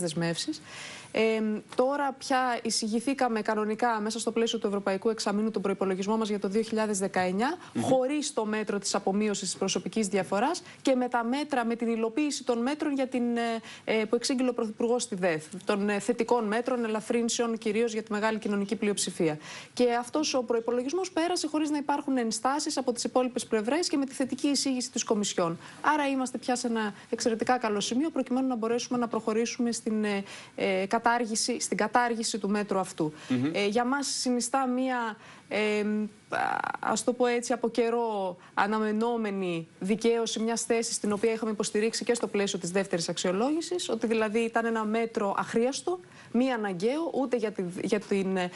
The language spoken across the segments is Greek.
δεσμεύσεις. Ε, τώρα πια εισηγηθήκαμε κανονικά μέσα στο πλαίσιο του Ευρωπαϊκού Εξαμήνου τον προπολογισμό μας για το 2019, mm χωρίς το μέτρο της απομείωσης της προσωπικής διαφοράς και με τα μέτρα, με την υλοποίηση των μέτρων για την, ε, που εξήγηλε ο Πρωθυπουργός στη ΔΕΘ. Των ε, θετικών μέτρων, ελαφρύνσεων κυρίως για τη μεγάλη κοινωνική πλειοψηφία. Και αυτός ο προπολογισμό πέρασε χωρίς να υπάρχουν ενστάσεις από τις υπόλοιπες πλευρές και με τη θετική εισήγηση της Κομισιόν. Άρα είμαστε πια σε ένα εξαιρετικά καλό σημείο προκειμένου να μπορέσουμε να προχωρήσουμε στην ε, ε κατάργηση, στην κατάργηση του μέτρου αυτού. ε, για μας συνιστά μία ε, ας το πω έτσι, από καιρό αναμενόμενη δικαίωση μιας θέσης την οποία είχαμε υποστηρίξει και στο πλαίσιο της δεύτερης αξιολόγησης, ότι δηλαδή ήταν ένα μέτρο αχρίαστο, μη αναγκαίο ούτε για, τη, για την ε,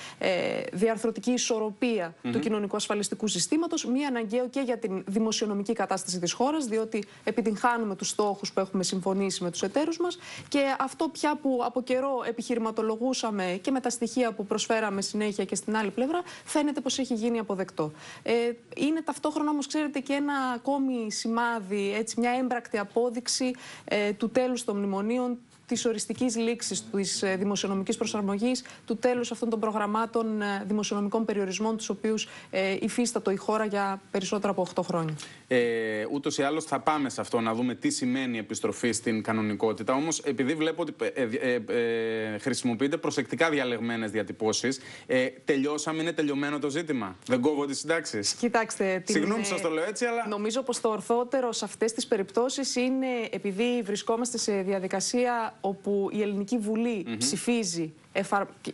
διαρθρωτική ισορροπία του κοινωνικού ασφαλιστικού συστήματος, μη αναγκαίο και για την δημοσιονομική κατάσταση της χώρας, διότι επιτυγχάνουμε τους στόχους που έχουμε συμφωνήσει με τους εταίρους μας και αυτό πια που από καιρό επιχειρηματολογούσαμε και με τα στοιχεία που προσφέραμε συνέχεια και στην άλλη πλευρά, φαίνεται πως έχει γίνει αποδεκτό. Ε, είναι ταυτόχρονα όμως, ξέρετε, και ένα ακόμη σημάδι, έτσι, μια έμπρακτη απόδειξη ε, του τέλους των μνημονίων, της οριστικής λήξης της ε, δημοσιονομικής προσαρμογής, του τέλους αυτών των προγραμμάτων ε, δημοσιονομικών περιορισμών, τους οποίους ε, υφίστατο η χώρα για περισσότερα από 8 χρόνια. Ε, Ούτως ή άλλως θα πάμε σε αυτό να δούμε τι σημαίνει επιστροφή στην κανονικότητα. Όμως, επειδή βλέπω ότι ε, ε, ε, χρησιμοποιείτε προσεκτικά διαλεγμένες διατυπώσεις, ε, τελειώσαμε, είναι τελειωμένο το ζήτημα. Δεν κόβω τις συντάξεις. Κοιτάξτε. Συγγνώμη που σας το λέω έτσι, αλλά. Νομίζω πως το ορθότερο σε αυτές τις περιπτώσεις είναι επειδή βρισκόμαστε σε διαδικασία όπου η Ελληνική Βουλή ψηφίζει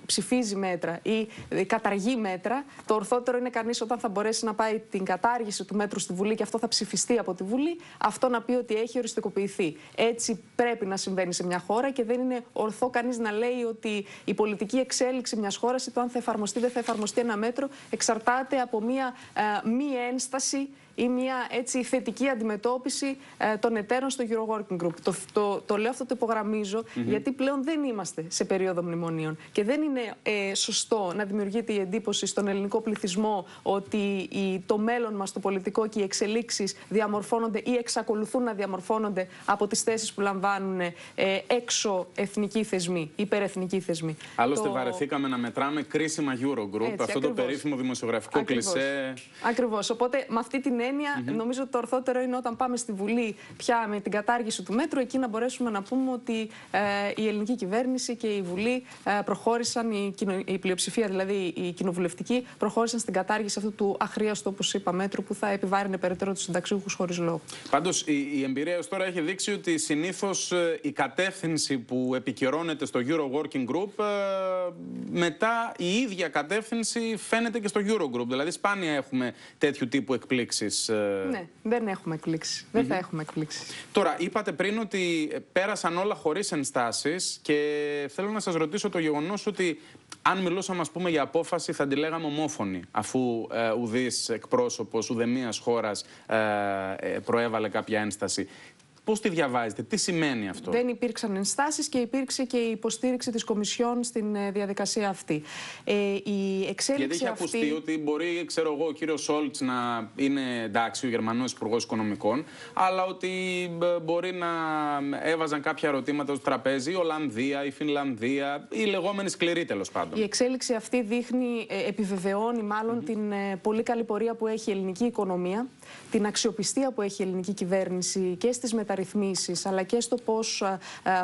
ψηφίζει μέτρα ή καταργεί μέτρα, το ορθότερο είναι κανείς όταν θα μπορέσει να πάει την κατάργηση του μέτρου στη Βουλή και αυτό θα ψηφιστεί από τη Βουλή, αυτό να πει ότι έχει οριστικοποιηθεί. Έτσι πρέπει να συμβαίνει σε μια χώρα και δεν είναι ορθό κανείς να λέει ότι η πολιτική εξέλιξη μιας χώρας ή το αν θα εφαρμοστεί ή δεν θα εφαρμοστεί ένα μέτρο εξαρτάται από μια ε, μη ένσταση ή μια έτσι θετική αντιμετώπιση ε, των εταίρων στο Euro Working Group. Το, το, το λέω αυτό, το υπογραμμίζω, γιατί πλέον δεν είμαστε σε περίοδο μνημονίων. Και δεν είναι ε, σωστό να δημιουργείται η εντύπωση στον ελληνικό πληθυσμό ότι η, το μέλλον μας, το πολιτικό και οι εξελίξεις διαμορφώνονται ή εξακολουθούν να διαμορφώνονται από τις θέσεις που λαμβάνουν ε, έξω εθνικοί θεσμοί, υπερεθνικοί θεσμοί. Άλλωστε, το... βαρεθήκαμε να μετράμε κρίσιμα Eurogroup, έτσι, αυτό ακριβώς. το περίφημο δημοσιογραφικό ακριβώς. κλισέ. Ακριβώς. Οπότε, με αυτή την έννοια, mm -hmm. νομίζω ότι το ορθότερο είναι όταν πάμε στη Βουλή πια με την κατάργηση του μέτρου, εκεί να μπορέσουμε να πούμε ότι ε, η ελληνική κυβέρνηση και η Βουλή ε, προχώρησαν, η, η πλειοψηφία δηλαδή η κοινοβουλευτική, προχώρησαν στην κατάργηση αυτού του αχρίαστου, όπως είπα, μέτρου που θα επιβάρυνε περαιτέρω τους συνταξιούχους χωρίς λόγο. Πάντως, η, η εμπειρία ως τώρα έχει δείξει ότι συνήθως ε, η κατεύθυνση που επικυρώνεται στο Euro Working Group, ε, μετά η ίδια κατεύθυνση φαίνεται και στο Eurogroup. Δηλαδή, σπάνια έχουμε τέτοιου τύπου εκπλήξεις. Ε, ναι, δεν έχουμε εκπλήξει. Δεν θα έχουμε εκπλήξει. Τώρα, είπατε πριν ότι πέρασαν όλα χωρίς ενστάσεις και θέλω να σας ρωτήσω το γεγονός ότι αν μιλούσαμε ας πούμε, για απόφαση, θα τη λέγαμε ομόφωνη, αφού ε, ουδής εκπρόσωπος ουδεμία χώρας ε, ε, προέβαλε κάποια ένσταση. Πώς τη διαβάζετε, τι σημαίνει αυτό; Δεν υπήρξαν ενστάσεις και υπήρξε και η υποστήριξη της Κομισιόν στην ε, διαδικασία αυτή. Ε, η εξέλιξη Γιατί έχει αυτή... ακουστεί ότι μπορεί, ξέρω εγώ, ο κύριος Σόλτς να είναι εντάξει, ο Γερμανός Υπουργός Οικονομικών, αλλά ότι ε, μπορεί να έβαζαν κάποια ερωτήματα στο τραπέζι η Ολλανδία, η Φινλανδία, η λεγόμενη σκληρή τέλος πάντων. Η εξέλιξη αυτή δείχνει, ε, επιβεβαιώνει μάλλον την πολύ καλή πορεία που έχει η ελληνική οικονομία, την αξιοπιστία που έχει η ελληνική κυβέρνηση και στις μεταρρυθμίσει μεταρρυθμίσεις αλλά και στο πώς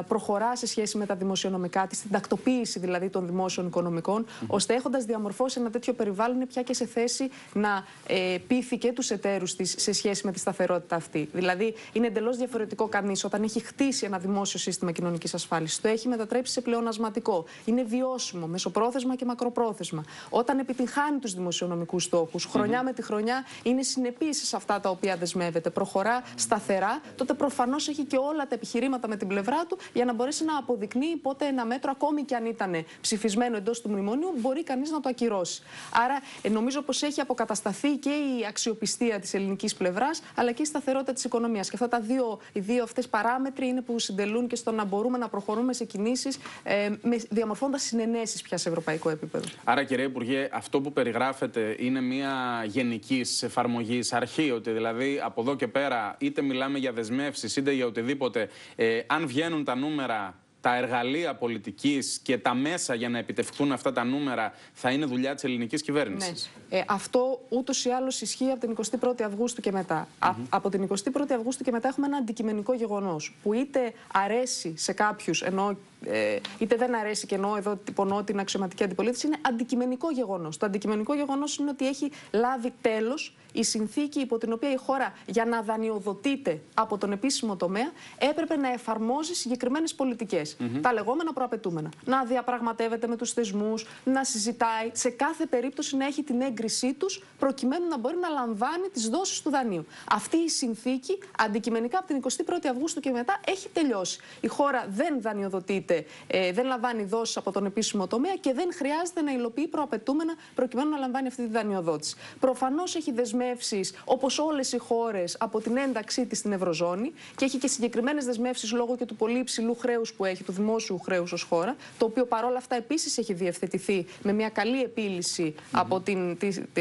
προχωρά σε σχέση με τα δημοσιονομικά της, την τακτοποίηση δηλαδή των δημόσιων οικονομικών, mm -hmm. ώστε έχοντας διαμορφώσει ένα τέτοιο περιβάλλον είναι πια και σε θέση να ε, πείθει και τους εταίρους της σε σχέση με τη σταθερότητα αυτή. Δηλαδή είναι εντελώς διαφορετικό κανείς όταν έχει χτίσει ένα δημόσιο σύστημα κοινωνικής ασφάλισης, το έχει μετατρέψει σε πλεονασματικό, είναι βιώσιμο, μεσοπρόθεσμα και μακροπρόθεσμα. Όταν επιτυγχάνει τους δημοσιονομικούς στόχους, χρονιά mm -hmm. με τη χρονιά είναι συνεπής σε αυτά τα οποία δεσμεύεται, προχωρά σταθερά, τότε προφανώς προφανώς έχει και όλα τα επιχειρήματα με την πλευρά του για να μπορέσει να αποδεικνύει πότε ένα μέτρο, ακόμη και αν ήταν ψηφισμένο εντός του μνημονίου, μπορεί κανείς να το ακυρώσει. Άρα, ε, νομίζω πως έχει αποκατασταθεί και η αξιοπιστία της ελληνικής πλευράς, αλλά και η σταθερότητα της οικονομίας. Και αυτά τα δύο, οι δύο αυτές παράμετροι είναι που συντελούν και στο να μπορούμε να προχωρούμε σε κινήσεις ε, διαμορφώντας συνενέσεις πια σε ευρωπαϊκό επίπεδο. Άρα, κύριε Υπουργέ, αυτό που περιγράφεται είναι μια γενικής εφαρμογής αρχή, ότι δηλαδή από εδώ και πέρα είτε μιλάμε για δεσμεύσεις είτε για οτιδήποτε, ε, αν βγαίνουν τα νούμερα τα εργαλεία πολιτικής και τα μέσα για να επιτευχθούν αυτά τα νούμερα θα είναι δουλειά της ελληνικής κυβέρνησης. Ναι. Ε, αυτό ούτως ή άλλως ισχύει από την 21η Αυγούστου και μετά. Α, από την 21η Αυγούστου και μετά έχουμε ένα αντικειμενικό γεγονός που είτε αρέσει σε κάποιους, ενώ ε, είτε δεν αρέσει και ενώ εδώ τυπωνώ την αξιωματική αντιπολίτευση, είναι αντικειμενικό γεγονός. Το αντικειμενικό γεγονός είναι ότι έχει λάβει τέλος η συνθήκη υπό την οποία η χώρα για να δανειοδοτείται από τον επίσημο τομέα έπρεπε να εφαρμόζει συγκεκριμένες πολιτικές. Τα λεγόμενα προαπαιτούμενα. Να διαπραγματεύεται με τους θεσμούς, να συζητάει, σε κάθε περίπτωση να έχει την έγκρισή τους προκειμένου να μπορεί να λαμβάνει τις δόσεις του δανείου. Αυτή η συνθήκη αντικειμενικά από την 21η Αυγούστου και μετά έχει τελειώσει. Η χώρα δεν δανειοδοτείται, ε, δεν λαμβάνει δόσεις από τον επίσημο τομέα και δεν χρειάζεται να υλοποιεί προαπαιτούμενα προκειμένου να λαμβάνει αυτή τη δανειοδότηση. Προφανώς έχει δεσμεύσεις, όπως όλες οι χώρες, από την ένταξή της στην Ευρωζώνη και έχει και συγκεκριμένες δεσμεύσεις λόγω και του πολύ υψηλού χρέους που έχει, του δημόσιου χρέους ως χώρα, το οποίο παρόλα αυτά επίσης έχει διευθετηθεί με μια καλή επίλυση από την,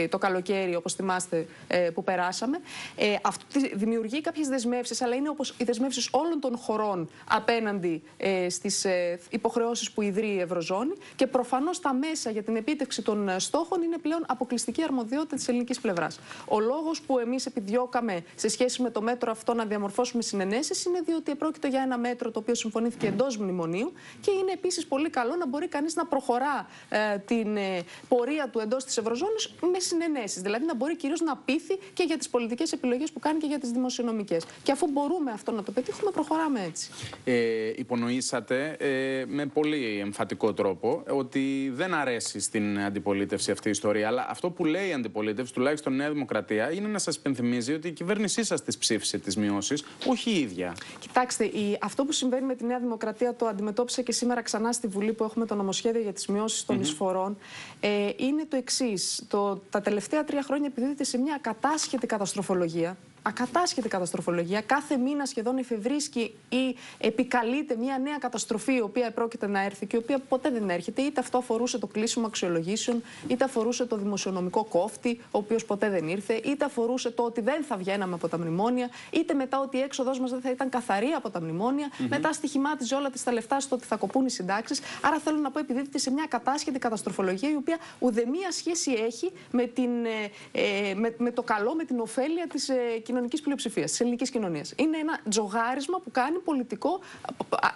το καλοκαίρι, όπως θυμάστε, ε, που περάσαμε. Ε, αυτό δημιουργεί κάποιες δεσμεύσεις, αλλά είναι όπως οι δεσμεύσεις όλων των χωρών απέναντι ε, στις ε, υποχρεώσεις που ιδρύει η Ευρωζώνη και προφανώς τα μέσα για την επίτευξη των ε, στόχων είναι πλέον αποκλειστική αρμοδιότητα της ελληνικής πλευράς. Ο λόγος που εμείς επιδιώκαμε σε σχέση με το μέτρο αυτό να διαμορφώσουμε συνενέσεις είναι διότι πρόκειται για ένα μέτρο το οποίο συμφωνήθηκε εντός μνημονίου και είναι επίσης πολύ καλό να μπορεί κανείς να προχωρά ε, την ε, πορεία του εντός της Ευρωζώνης με συνενέσεις. Δηλαδή να μπορεί κυρίως να πείθει και για τις πολιτικές επιλογές που κάνει και για τις δημοσιονομικές. Και αφού μπορούμε αυτό να το πετύχουμε, προχωράμε έτσι. Ε, υπονοήσατε ε, με πολύ εμφατικό τρόπο ότι δεν αρέσει στην αντιπολίτευση αυτή η ιστορία. Αλλά αυτό που λέει η αντιπολίτευση, τουλάχιστον Νέα Δημοκρατία, είναι να σας υπενθυμίζει ότι η κυβέρνησή σας τις ψήφισε τις μειώσεις, όχι η ίδια. Κοιτάξτε, η, αυτό που συμβαίνει με τη Νέα Δημοκρατία το αντιμετώπισε και σήμερα ξανά στη Βουλή που έχουμε το νομοσχέδιο για τις μειώσεις των mm εισφορών. Ε, είναι το εξής. Τα τελευταία τρία χρόνια επιδίδεται σε μια κατάσχετη καταστροφολογία ακατάσχετη καταστροφολογία. Κάθε μήνα σχεδόν εφευρίσκει ή επικαλείται μια νέα καταστροφή η οποία πρόκειται να έρθει και η οποία ποτέ δεν έρχεται. Είτε αυτό αφορούσε το κλείσιμο αξιολογήσεων, είτε αφορούσε το δημοσιονομικό κόφτη, ο οποίος ποτέ δεν ήρθε, είτε αφορούσε το ότι δεν θα βγαίναμε από τα μνημόνια, είτε μετά ότι η έξοδός μας δεν θα ήταν καθαρή από τα μνημόνια, mm -hmm. μετά στοιχημάτιζε όλα τη τα λεφτά στο ότι θα κοπούν οι συντάξεις. Άρα θέλω να πω, επειδή σε μια κατάσχετη καταστροφολογία η οποία ουδεμία σχέση έχει με, την, ε, ε με, με το καλό, με την ωφέλεια της ε, κοινωνικής πλειοψηφίας, της ελληνικής κοινωνίας. Είναι ένα τζογάρισμα που κάνει πολιτικό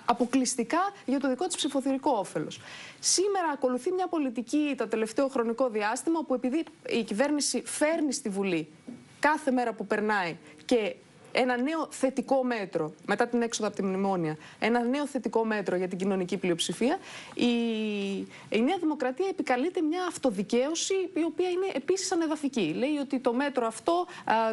αποκλειστικά για το δικό της ψηφοθυρικό όφελος. Σήμερα ακολουθεί μια πολιτική το τελευταίο χρονικό διάστημα που επειδή η κυβέρνηση φέρνει στη Βουλή κάθε μέρα που περνάει και ένα νέο θετικό μέτρο μετά την έξοδο από τη μνημόνια, ένα νέο θετικό μέτρο για την κοινωνική πλειοψηφία, η, η Νέα Δημοκρατία επικαλείται μια αυτοδικαίωση η οποία είναι επίσης ανεδαφική. Λέει ότι το μέτρο αυτό,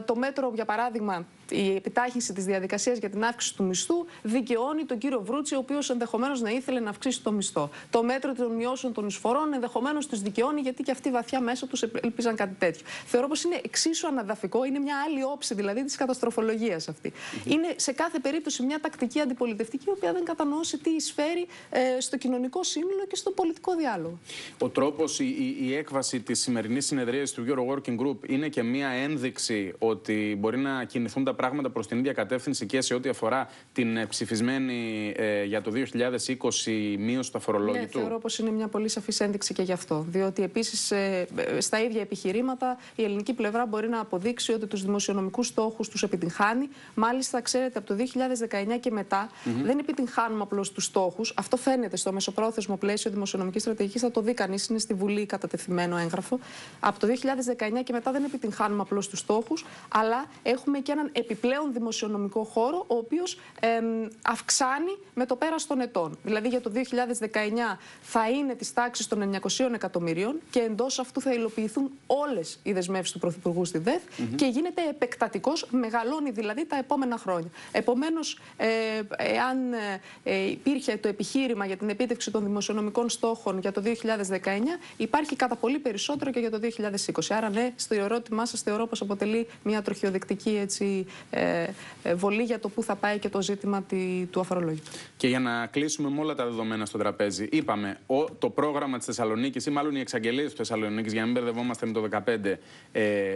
το μέτρο για παράδειγμα η επιτάχυνση της διαδικασίας για την αύξηση του μισθού δικαιώνει τον κύριο Βρούτσι, ο οποίος ενδεχομένως να ήθελε να αυξήσει το μισθό. Το μέτρο των μειώσεων των εισφορών ενδεχομένως τους δικαιώνει, γιατί και αυτοί βαθιά μέσα τους ελπίζαν κάτι τέτοιο. Θεωρώ πως είναι εξίσου αναδαφικό, είναι μια άλλη όψη δηλαδή της καταστροφολογίας αυτή. Είναι σε κάθε περίπτωση μια τακτική αντιπολιτευτική, η οποία δεν κατανοούσε τι εισφέρει ε, στο κοινωνικό σύνολο και στο πολιτικό διάλογο. Ο τρόπος, η, η, η έκβαση της σημερινής συνεδρίας του Euro Working Group είναι και μια ένδειξη ότι μπορεί να κινηθούν τα πράγματα προς την ίδια κατεύθυνση και σε ό,τι αφορά την ε, ψηφισμένη ε, για το 2020 μείωση του αφορολόγητου. Ναι, θεωρώ πως είναι μια πολύ σαφής ένδειξη και γι' αυτό. Διότι επίσης ε, ε, στα ίδια επιχειρήματα η ελληνική πλευρά μπορεί να αποδείξει ότι τους δημοσιονομικούς στόχους τους επιτυγχάνει. Μάλιστα, ξέρετε, από το 2019 και μετά δεν επιτυγχάνουμε απλώς τους στόχους. Αυτό φαίνεται στο μεσοπρόθεσμο πλαίσιο δημοσιονομικής στρατηγικής. Θα το δει κανείς, είναι στη Βουλή κατατεθειμένο έγγραφο. Από το 2019 και μετά δεν επιτυγχάνουμε απλώς τους στόχους, αλλά έχουμε και έναν επιπλέον δημοσιονομικό χώρο, ο οποίος αυξάνει με το πέρας των ετών. Δηλαδή για το 2019 θα είναι της τάξης των 900 εκατομμυρίων και εντός αυτού θα υλοποιηθούν όλες οι δεσμεύσεις του Πρωθυπουργού στη ΔΕΘ και γίνεται επεκτατικός, μεγαλώνει δηλαδή τα επόμενα χρόνια. Επομένως, ε, εάν ε, υπήρχε το επιχείρημα για την επίτευξη των δημοσιονομικών στόχων για το 2019, υπάρχει κατά πολύ περισσότερο και για το 2020. Άρα, ναι, στο ερώτημά σας θεωρώ πως αποτελεί μια τροχιοδεικτική έτσι, ε, ε, βολή για το πού θα πάει και το ζήτημα του αφορολόγητου. Και για να κλείσουμε με όλα τα δεδομένα στο τραπέζι, είπαμε το πρόγραμμα της Θεσσαλονίκης ή μάλλον οι εξαγγελίες της Θεσσαλονίκης, για να μην μπερδευόμαστε με το 2015, ε,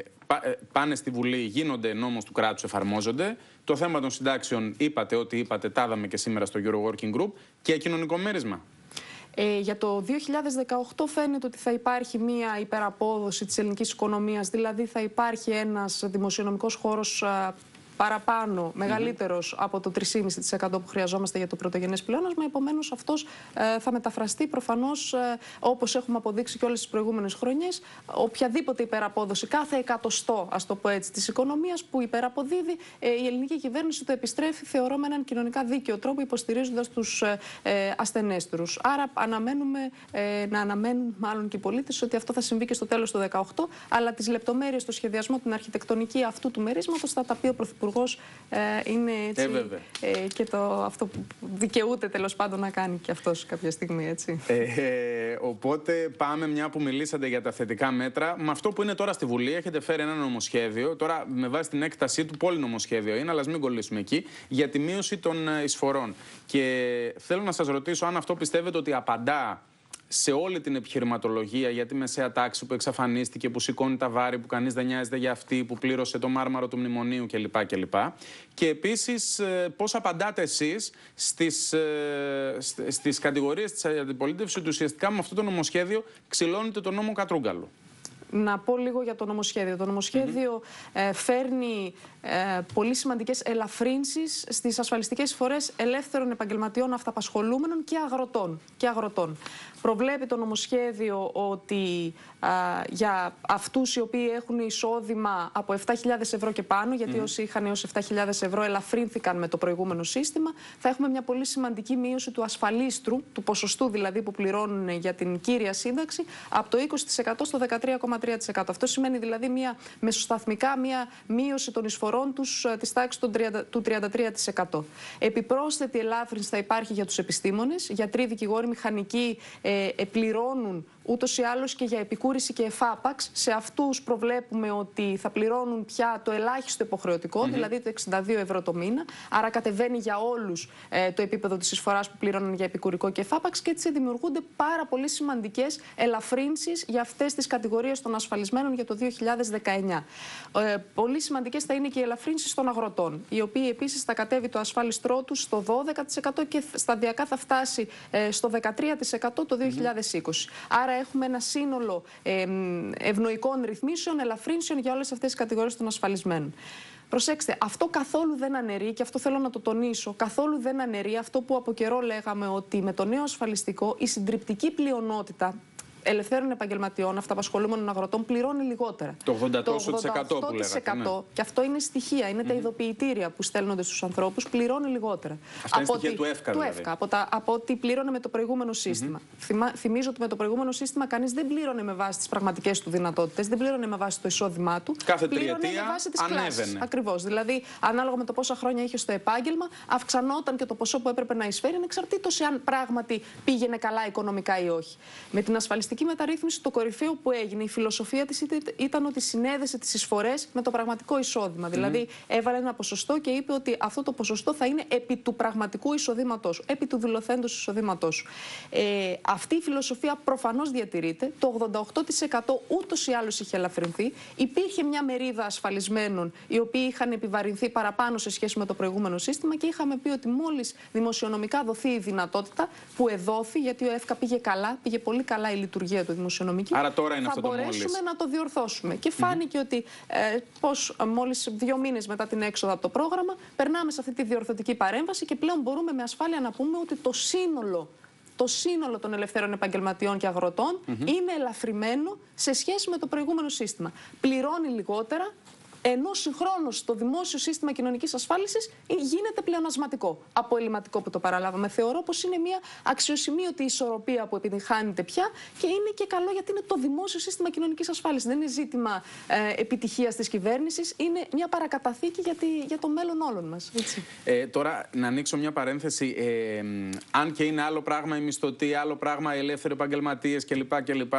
πάνε στη Βουλή, γίνονται νόμος του κράτους, εφαρμόζονται. Το θέμα των συντάξεων, είπατε ότι είπατε, τα είδαμε και σήμερα στο Euro Working Group και κοινωνικό μέρισμα. Ε, για το 2018 φαίνεται ότι θα υπάρχει μια υπεραπόδοση της ελληνικής οικονομίας, δηλαδή θα υπάρχει ένας δημοσιονομικός χώρος παραπάνω, μεγαλύτερος από το 3,5% που χρειαζόμαστε για το πρωτογενές πλεόνασμα. Επομένως, αυτός ε, θα μεταφραστεί προφανώς, ε, όπως έχουμε αποδείξει και όλες τις προηγούμενες χρονιές, οποιαδήποτε υπεραπόδοση, κάθε εκατοστό, ας το πω έτσι, της οικονομίας που υπεραποδίδει, ε, η ελληνική κυβέρνηση το επιστρέφει, θεωρώ, με έναν κοινωνικά δίκαιο τρόπο, υποστηρίζοντας τους ε, ε ασθενέστερου. Άρα, αναμένουμε ε, να αναμένουν μάλλον και οι πολίτες ότι αυτό θα συμβεί και στο τέλος του 2018, αλλά τις λεπτομέρειες, το σχεδιασμό, την αρχιτεκτονική αυτού του μερίσματος θα τα πει ο Πρωθυπουργός ε, είναι έτσι. Ε, ε, και το, αυτό που δικαιούται τέλος πάντων να κάνει και αυτός κάποια στιγμή, έτσι. Ε, ε, οπότε πάμε μια που μιλήσατε για τα θετικά μέτρα. Με αυτό που είναι τώρα στη Βουλή, έχετε φέρει ένα νομοσχέδιο. Τώρα, με βάση την έκτασή του, πολύ νομοσχέδιο είναι, αλλά μην κολλήσουμε εκεί, για τη μείωση των εισφορών. Και θέλω να σας ρωτήσω αν αυτό πιστεύετε ότι απαντά σε όλη την επιχειρηματολογία για τη μεσαία τάξη που εξαφανίστηκε, που σηκώνει τα βάρη, που κανείς δεν νοιάζεται για αυτή, που πλήρωσε το μάρμαρο του μνημονίου κλπ. κλπ. Και επίσης, ε, πώς απαντάτε εσείς στις στις ε, κατηγορίες της αντιπολίτευσης ότι ουσιαστικά με αυτό το νομοσχέδιο ξυλώνεται το νόμο Κατρούγκαλου; Να πω λίγο για το νομοσχέδιο. Το νομοσχέδιο ε, φέρνει ε, πολύ σημαντικές ελαφρύνσεις στις ασφαλιστικές φορές ελεύθερων επαγγελματιών αυταπασχολούμενων και αγροτών. Και αγροτών. Προβλέπει το νομοσχέδιο ότι για αυτούς οι οποίοι έχουν εισόδημα από 7.000 ευρώ και πάνω, γιατί όσοι είχαν έως 7.000 ευρώ ελαφρύνθηκαν με το προηγούμενο σύστημα, θα έχουμε μια πολύ σημαντική μείωση του ασφαλίστρου, του ποσοστού δηλαδή που πληρώνουν για την κύρια σύνταξη, από το 20% στο 13,3%. Αυτό σημαίνει δηλαδή μια μεσοσταθμικά μια μείωση των εισφορών τους της τάξης του 33%. Επιπρόσθετη ελάφρυνση θα υπάρχει για τους επιστήμονες, γιατροί, δικηγόροι, μηχανικοί ε, πληρώνουν ούτως ή άλλως και για επικούρηση και εφάπαξ. Σε αυτούς προβλέπουμε ότι θα πληρώνουν πια το ελάχιστο υποχρεωτικό, δηλαδή το 62 ευρώ το μήνα. Άρα κατεβαίνει για όλους ε, το επίπεδο της εισφοράς που πληρώνουν για επικουρικό και εφάπαξ και έτσι δημιουργούνται πάρα πολύ σημαντικές ελαφρύνσεις για αυτές τις κατηγορίες των ασφαλισμένων για το 2019. Ε, πολύ σημαντικές θα είναι και οι ελαφρύνσεις των αγροτών, οι οποίοι επίσης θα κατέβει το ασφάλιστρό τους στο 12% και σταδιακά θα φτάσει ε, στο 13% το 2020. Άρα έχουμε ένα σύνολο ευνοϊκών ρυθμίσεων, ελαφρύνσεων για όλες αυτές τις κατηγορίες των ασφαλισμένων. Προσέξτε, αυτό καθόλου δεν αναιρεί και αυτό θέλω να το τονίσω. Καθόλου δεν αναιρεί αυτό που από καιρό λέγαμε ότι με το νέο ασφαλιστικό η συντριπτική πλειονότητα ελευθέρων επαγγελματιών, αυταπασχολούμενων αγροτών πληρώνει λιγότερα. Το 80% το 88% που λέγατε, ναι. Και αυτό είναι στοιχεία, είναι mm -hmm. τα ειδοποιητήρια που στέλνονται στους ανθρώπους, πληρώνει λιγότερα. Αυτά είναι στοιχεία του ΕΦΚΑ, δηλαδή. από, τα, από ό,τι πλήρωνε με το προηγούμενο σύστημα. Mm -hmm. θυμίζω ότι με το προηγούμενο σύστημα κανείς δεν πλήρωνε με βάση τις πραγματικές του δυνατότητες, δεν πλήρωνε με βάση το εισόδημά του. Κάθε τριετία με βάση τις ανέβαινε. Ακριβώς. Δηλαδή, ανάλογα με το πόσα χρόνια είχε στο επάγγελμα, αυξανόταν και το ποσό που έπρεπε να εισφέρει, ανεξαρτήτως αν πράγματι πήγαινε καλά οικονομικά ή όχι. Με την ασφαλιστική ασφαλιστική μεταρρύθμιση, το κορυφαίο που έγινε, η φιλοσοφία της ήταν ότι συνέδεσε τις εισφορές με το πραγματικό εισόδημα. Δηλαδή, έβαλε ένα ποσοστό και είπε ότι αυτό το ποσοστό θα είναι επί του πραγματικού εισοδήματός σου, επί του δηλωθέντος εισοδήματός σου. Ε, αυτή η φιλοσοφία προφανώς διατηρείται. Το 88% ούτως ή άλλως είχε ελαφρυνθεί. Υπήρχε μια μερίδα ασφαλισμένων οι οποίοι είχαν επιβαρυνθεί παραπάνω σε σχέση με το προηγούμενο σύστημα και είχαμε πει ότι μόλις δημοσιονομικά δοθεί η δυνατότητα που εδόθη, γιατί ο ΕΦΚΑ πήγε καλά, πήγε πολύ καλά η λειτουργία λειτουργία του δημοσιονομική, Άρα τώρα είναι θα αυτό μπορέσουμε να το διορθώσουμε. Και φάνηκε ότι ε, πώς μόλις δύο μήνες μετά την έξοδο από το πρόγραμμα περνάμε σε αυτή τη διορθωτική παρέμβαση και πλέον μπορούμε με ασφάλεια να πούμε ότι το σύνολο το σύνολο των ελευθέρων επαγγελματιών και αγροτών είναι ελαφρυμένο σε σχέση με το προηγούμενο σύστημα. Πληρώνει λιγότερα, ενώ συγχρόνως το δημόσιο σύστημα κοινωνικής ασφάλισης γίνεται πλεονασματικό από ελληματικό που το παραλάβαμε. Θεωρώ πως είναι μια αξιοσημείωτη ισορροπία που επιτυχάνεται πια και είναι και καλό γιατί είναι το δημόσιο σύστημα κοινωνικής ασφάλισης. Δεν είναι ζήτημα ε, επιτυχίας της κυβέρνησης, είναι μια παρακαταθήκη για, τη, για το μέλλον όλων μας. Ε, τώρα, να ανοίξω μια παρένθεση. Ε, αν και είναι άλλο πράγμα η μισθωτή, άλλο πράγμα οι ελεύθεροι επαγγελματίες κλπ. κλπ.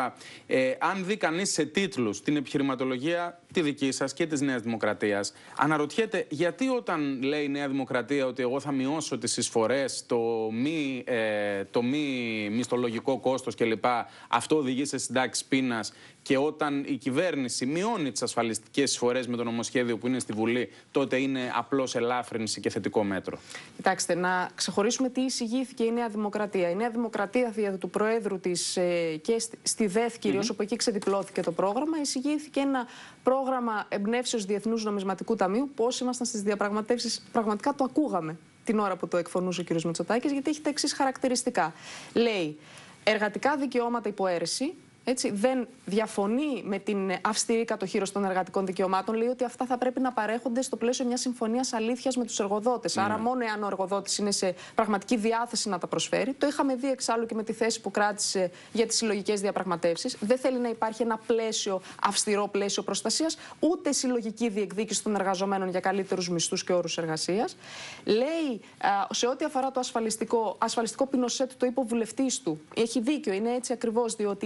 Ε, αν δει κανείς σε τίτλους την επιχειρηματολογία τη δική σας και της Νέας Δημοκρατίας, αναρωτιέται γιατί όταν λέει η Νέα Δημοκρατία ότι εγώ θα μειώσω τις εισφορές, το μη, ε, το μη μισθολογικό κόστος κλπ. Αυτό οδηγεί σε συντάξεις πείνας και όταν η κυβέρνηση μειώνει τις ασφαλιστικές εισφορές με το νομοσχέδιο που είναι στη Βουλή, τότε είναι απλώς ελάφρυνση και θετικό μέτρο. Κοιτάξτε, να ξεχωρίσουμε τι εισηγήθηκε η Νέα Δημοκρατία. Η Νέα Δημοκρατία δια του Προέδρου της ε, και στη ΔΕΘ, κυρίως, mm όπου εκεί ξεδιπλώθηκε το πρόγραμμα, εισηγήθηκε ένα πρόγραμμα εμπνεύσεως Διεθνούς Νομισματικού Ταμείου. Πώς ήμασταν στις διαπραγματεύσεις, πραγματικά το ακούγαμε την ώρα που το εκφωνούσε ο κ. Μητσοτάκης, γιατί έχει τα εξής χαρακτηριστικά. Λέει εργατικά δικαιώματα υποαίρεση, έτσι, δεν διαφωνεί με την αυστηρή κατοχήρωση των εργατικών δικαιωμάτων. Λέει ότι αυτά θα πρέπει να παρέχονται στο πλαίσιο μιας συμφωνίας αλήθειας με τους εργοδότες. Ναι. Άρα, μόνο εάν ο εργοδότης είναι σε πραγματική διάθεση να τα προσφέρει. Το είχαμε δει εξάλλου και με τη θέση που κράτησε για τις συλλογικές διαπραγματεύσεις. Δεν θέλει να υπάρχει ένα πλαίσιο, αυστηρό πλαίσιο προστασίας, ούτε συλλογική διεκδίκηση των εργαζομένων για καλύτερους μισθούς και όρους εργασίας. Λέει σε ό,τι αφορά το ασφαλιστικό, ασφαλιστικό πινοσέτ, το είπε ο βουλευτή του. Έχει δίκιο, είναι έτσι ακριβώς, διότι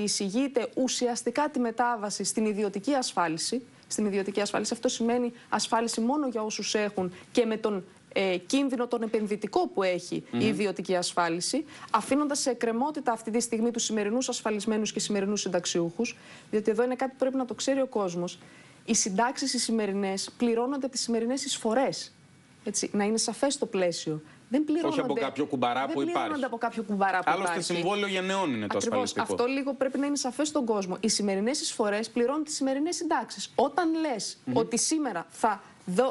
εισηγεί ουσιαστικά τη μετάβαση στην ιδιωτική ασφάλιση. Στην ιδιωτική ασφάλιση. Αυτό σημαίνει ασφάλιση μόνο για όσους έχουν και με τον ε, κίνδυνο τον επενδυτικό που έχει η ιδιωτική ασφάλιση, αφήνοντας σε εκκρεμότητα αυτή τη στιγμή τους σημερινούς ασφαλισμένους και σημερινούς συνταξιούχους. Διότι εδώ είναι κάτι που πρέπει να το ξέρει ο κόσμος. Οι συντάξεις οι σημερινές πληρώνονται από τις σημερινές εισφορές. Να είναι σαφές το πλαίσιο. Δεν πληρώνονται. Όχι από κάποιο κουμπαρά που υπάρχει. Δεν πληρώνονται από κάποιο κουμπαρά που Άλλωστε, υπάρχει. συμβόλαιο γενναιών είναι το Ακριβώς. ασφαλιστικό. Αυτό λίγο πρέπει να είναι σαφές στον κόσμο. Οι σημερινές εισφορές πληρώνουν τις σημερινές συντάξεις. Όταν λες ότι σήμερα θα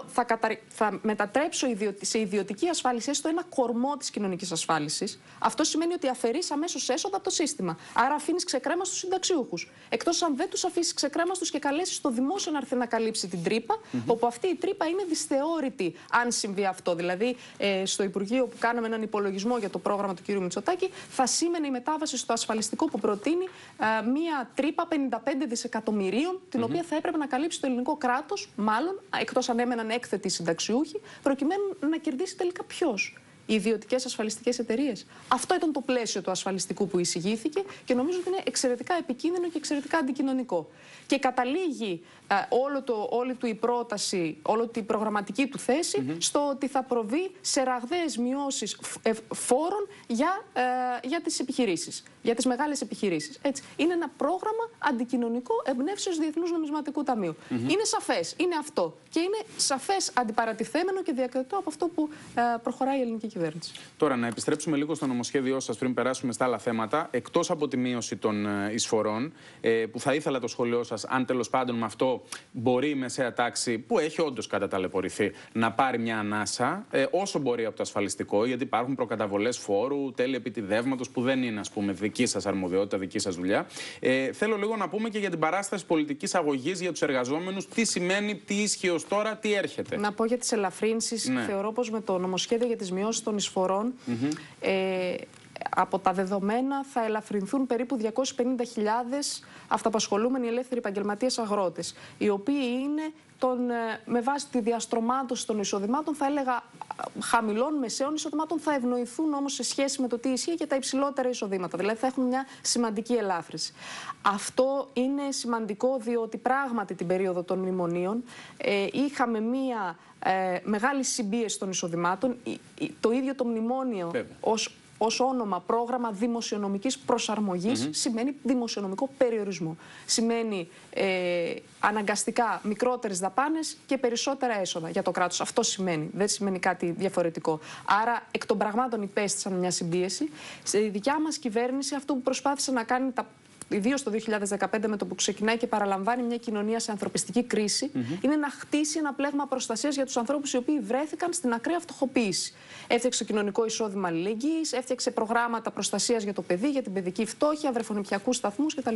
θα, κατα... θα μετατρέψω σε ιδιωτική ασφάλιση έστω ένα κορμό της κοινωνικής ασφάλισης, αυτό σημαίνει ότι αφαιρείς αμέσως έσοδα από το σύστημα. Άρα αφήνεις ξεκρέμα στους συνταξιούχους. Εκτός αν δεν τους αφήσεις ξεκρέμα στους και καλέσεις το δημόσιο να έρθει να καλύψει την τρύπα, όπου αυτή η τρύπα είναι δυσθεώρητη αν συμβεί αυτό. Δηλαδή, ε, στο Υπουργείο που κάναμε έναν υπολογισμό για το πρόγραμμα του κ. Μητσοτάκη, θα σήμαινε η μετάβαση στο ασφαλιστικό που προτείνει ε, μία τρύπα 55 δισεκατομμυρίων, την οποία θα έπρεπε να καλύψει το ελληνικό κράτος, μάλλον, εκτός αν έμεναν έκθετοι συνταξιούχοι, προκειμένου να κερδίσει τελικά ποιος. Οι ιδιωτικές ασφαλιστικές εταιρείες. Αυτό ήταν το πλαίσιο του ασφαλιστικού που εισηγήθηκε και νομίζω ότι είναι εξαιρετικά επικίνδυνο και εξαιρετικά αντικοινωνικό. Και καταλήγει ε, όλο το, όλη του η πρόταση, όλη η προγραμματική του θέση στο ότι θα προβεί σε ραγδαίες μειώσεις ε, φόρων για, ε, για τις επιχειρήσεις, για τις μεγάλες επιχειρήσεις. Έτσι. Είναι ένα πρόγραμμα αντικοινωνικό εμπνεύσεως Διεθνούς Νομισματικού Ταμείου. Είναι σαφές, είναι αυτό. Και είναι σαφές αντιπαρατηθέμενο και διακριτό από αυτό που ε, προχωράει η ελληνική κυβέρνηση. Τώρα, να επιστρέψουμε λίγο στο νομοσχέδιό σας πριν περάσουμε στα άλλα θέματα. Εκτός από τη μείωση των εισφορών, που θα ήθελα το σχολείο σας, αν τέλος πάντων με αυτό μπορεί η μεσαία τάξη, που έχει όντως καταταλαιπωρηθεί, να πάρει μια ανάσα ε, όσο μπορεί από το ασφαλιστικό, γιατί υπάρχουν προκαταβολές φόρου, τέλη επιτιδεύματος που δεν είναι, ας πούμε, δική σας αρμοδιότητα, δική σας δουλειά. Ε, θέλω λίγο να πούμε και για την παράσταση πολιτικής αγωγής για τους εργαζόμενους. Τι σημαίνει, τι ίσχυε ως τώρα, τι έρχεται. Να πω για τις ελαφρύνσεις. Ναι. Θεωρώ πως με το νομοσχέδιο για τις μειώσεις των εισφορών. ε, από τα δεδομένα θα ελαφρυνθούν περίπου 250.000 αυταπασχολούμενοι ελεύθεροι επαγγελματίες αγρότες, οι οποίοι είναι τον, ε, με βάση τη διαστρωμάτωση των εισοδημάτων, θα έλεγα χαμηλών μεσαίων εισοδημάτων, θα ευνοηθούν όμως σε σχέση με το τι ισχύει και τα υψηλότερα εισοδήματα. Δηλαδή θα έχουν μια σημαντική ελάφρυνση. Αυτό είναι σημαντικό διότι πράγματι την περίοδο των μνημονίων ε, είχαμε μια ε, μεγάλη συμπίεση των εισοδημάτων. Το ίδιο το μνημόνιο ως ως όνομα πρόγραμμα δημοσιονομικής προσαρμογής σημαίνει δημοσιονομικό περιορισμό. Σημαίνει ε, αναγκαστικά μικρότερες δαπάνες και περισσότερα έσοδα για το κράτος. Αυτό σημαίνει. Δεν σημαίνει κάτι διαφορετικό. Άρα εκ των πραγμάτων υπέστησαν μια συμπίεση. Στη δικιά μας κυβέρνηση αυτό που προσπάθησε να κάνει τα ιδίως το 2015 με το που ξεκινάει και παραλαμβάνει μια κοινωνία σε ανθρωπιστική κρίση, είναι να χτίσει ένα πλέγμα προστασίας για τους ανθρώπους οι οποίοι βρέθηκαν στην ακραία φτωχοποίηση. Έφτιαξε το κοινωνικό εισόδημα αλληλεγγύης, έφτιαξε προγράμματα προστασίας για το παιδί, για την παιδική φτώχεια, βρεφονιπιακούς σταθμούς κτλ.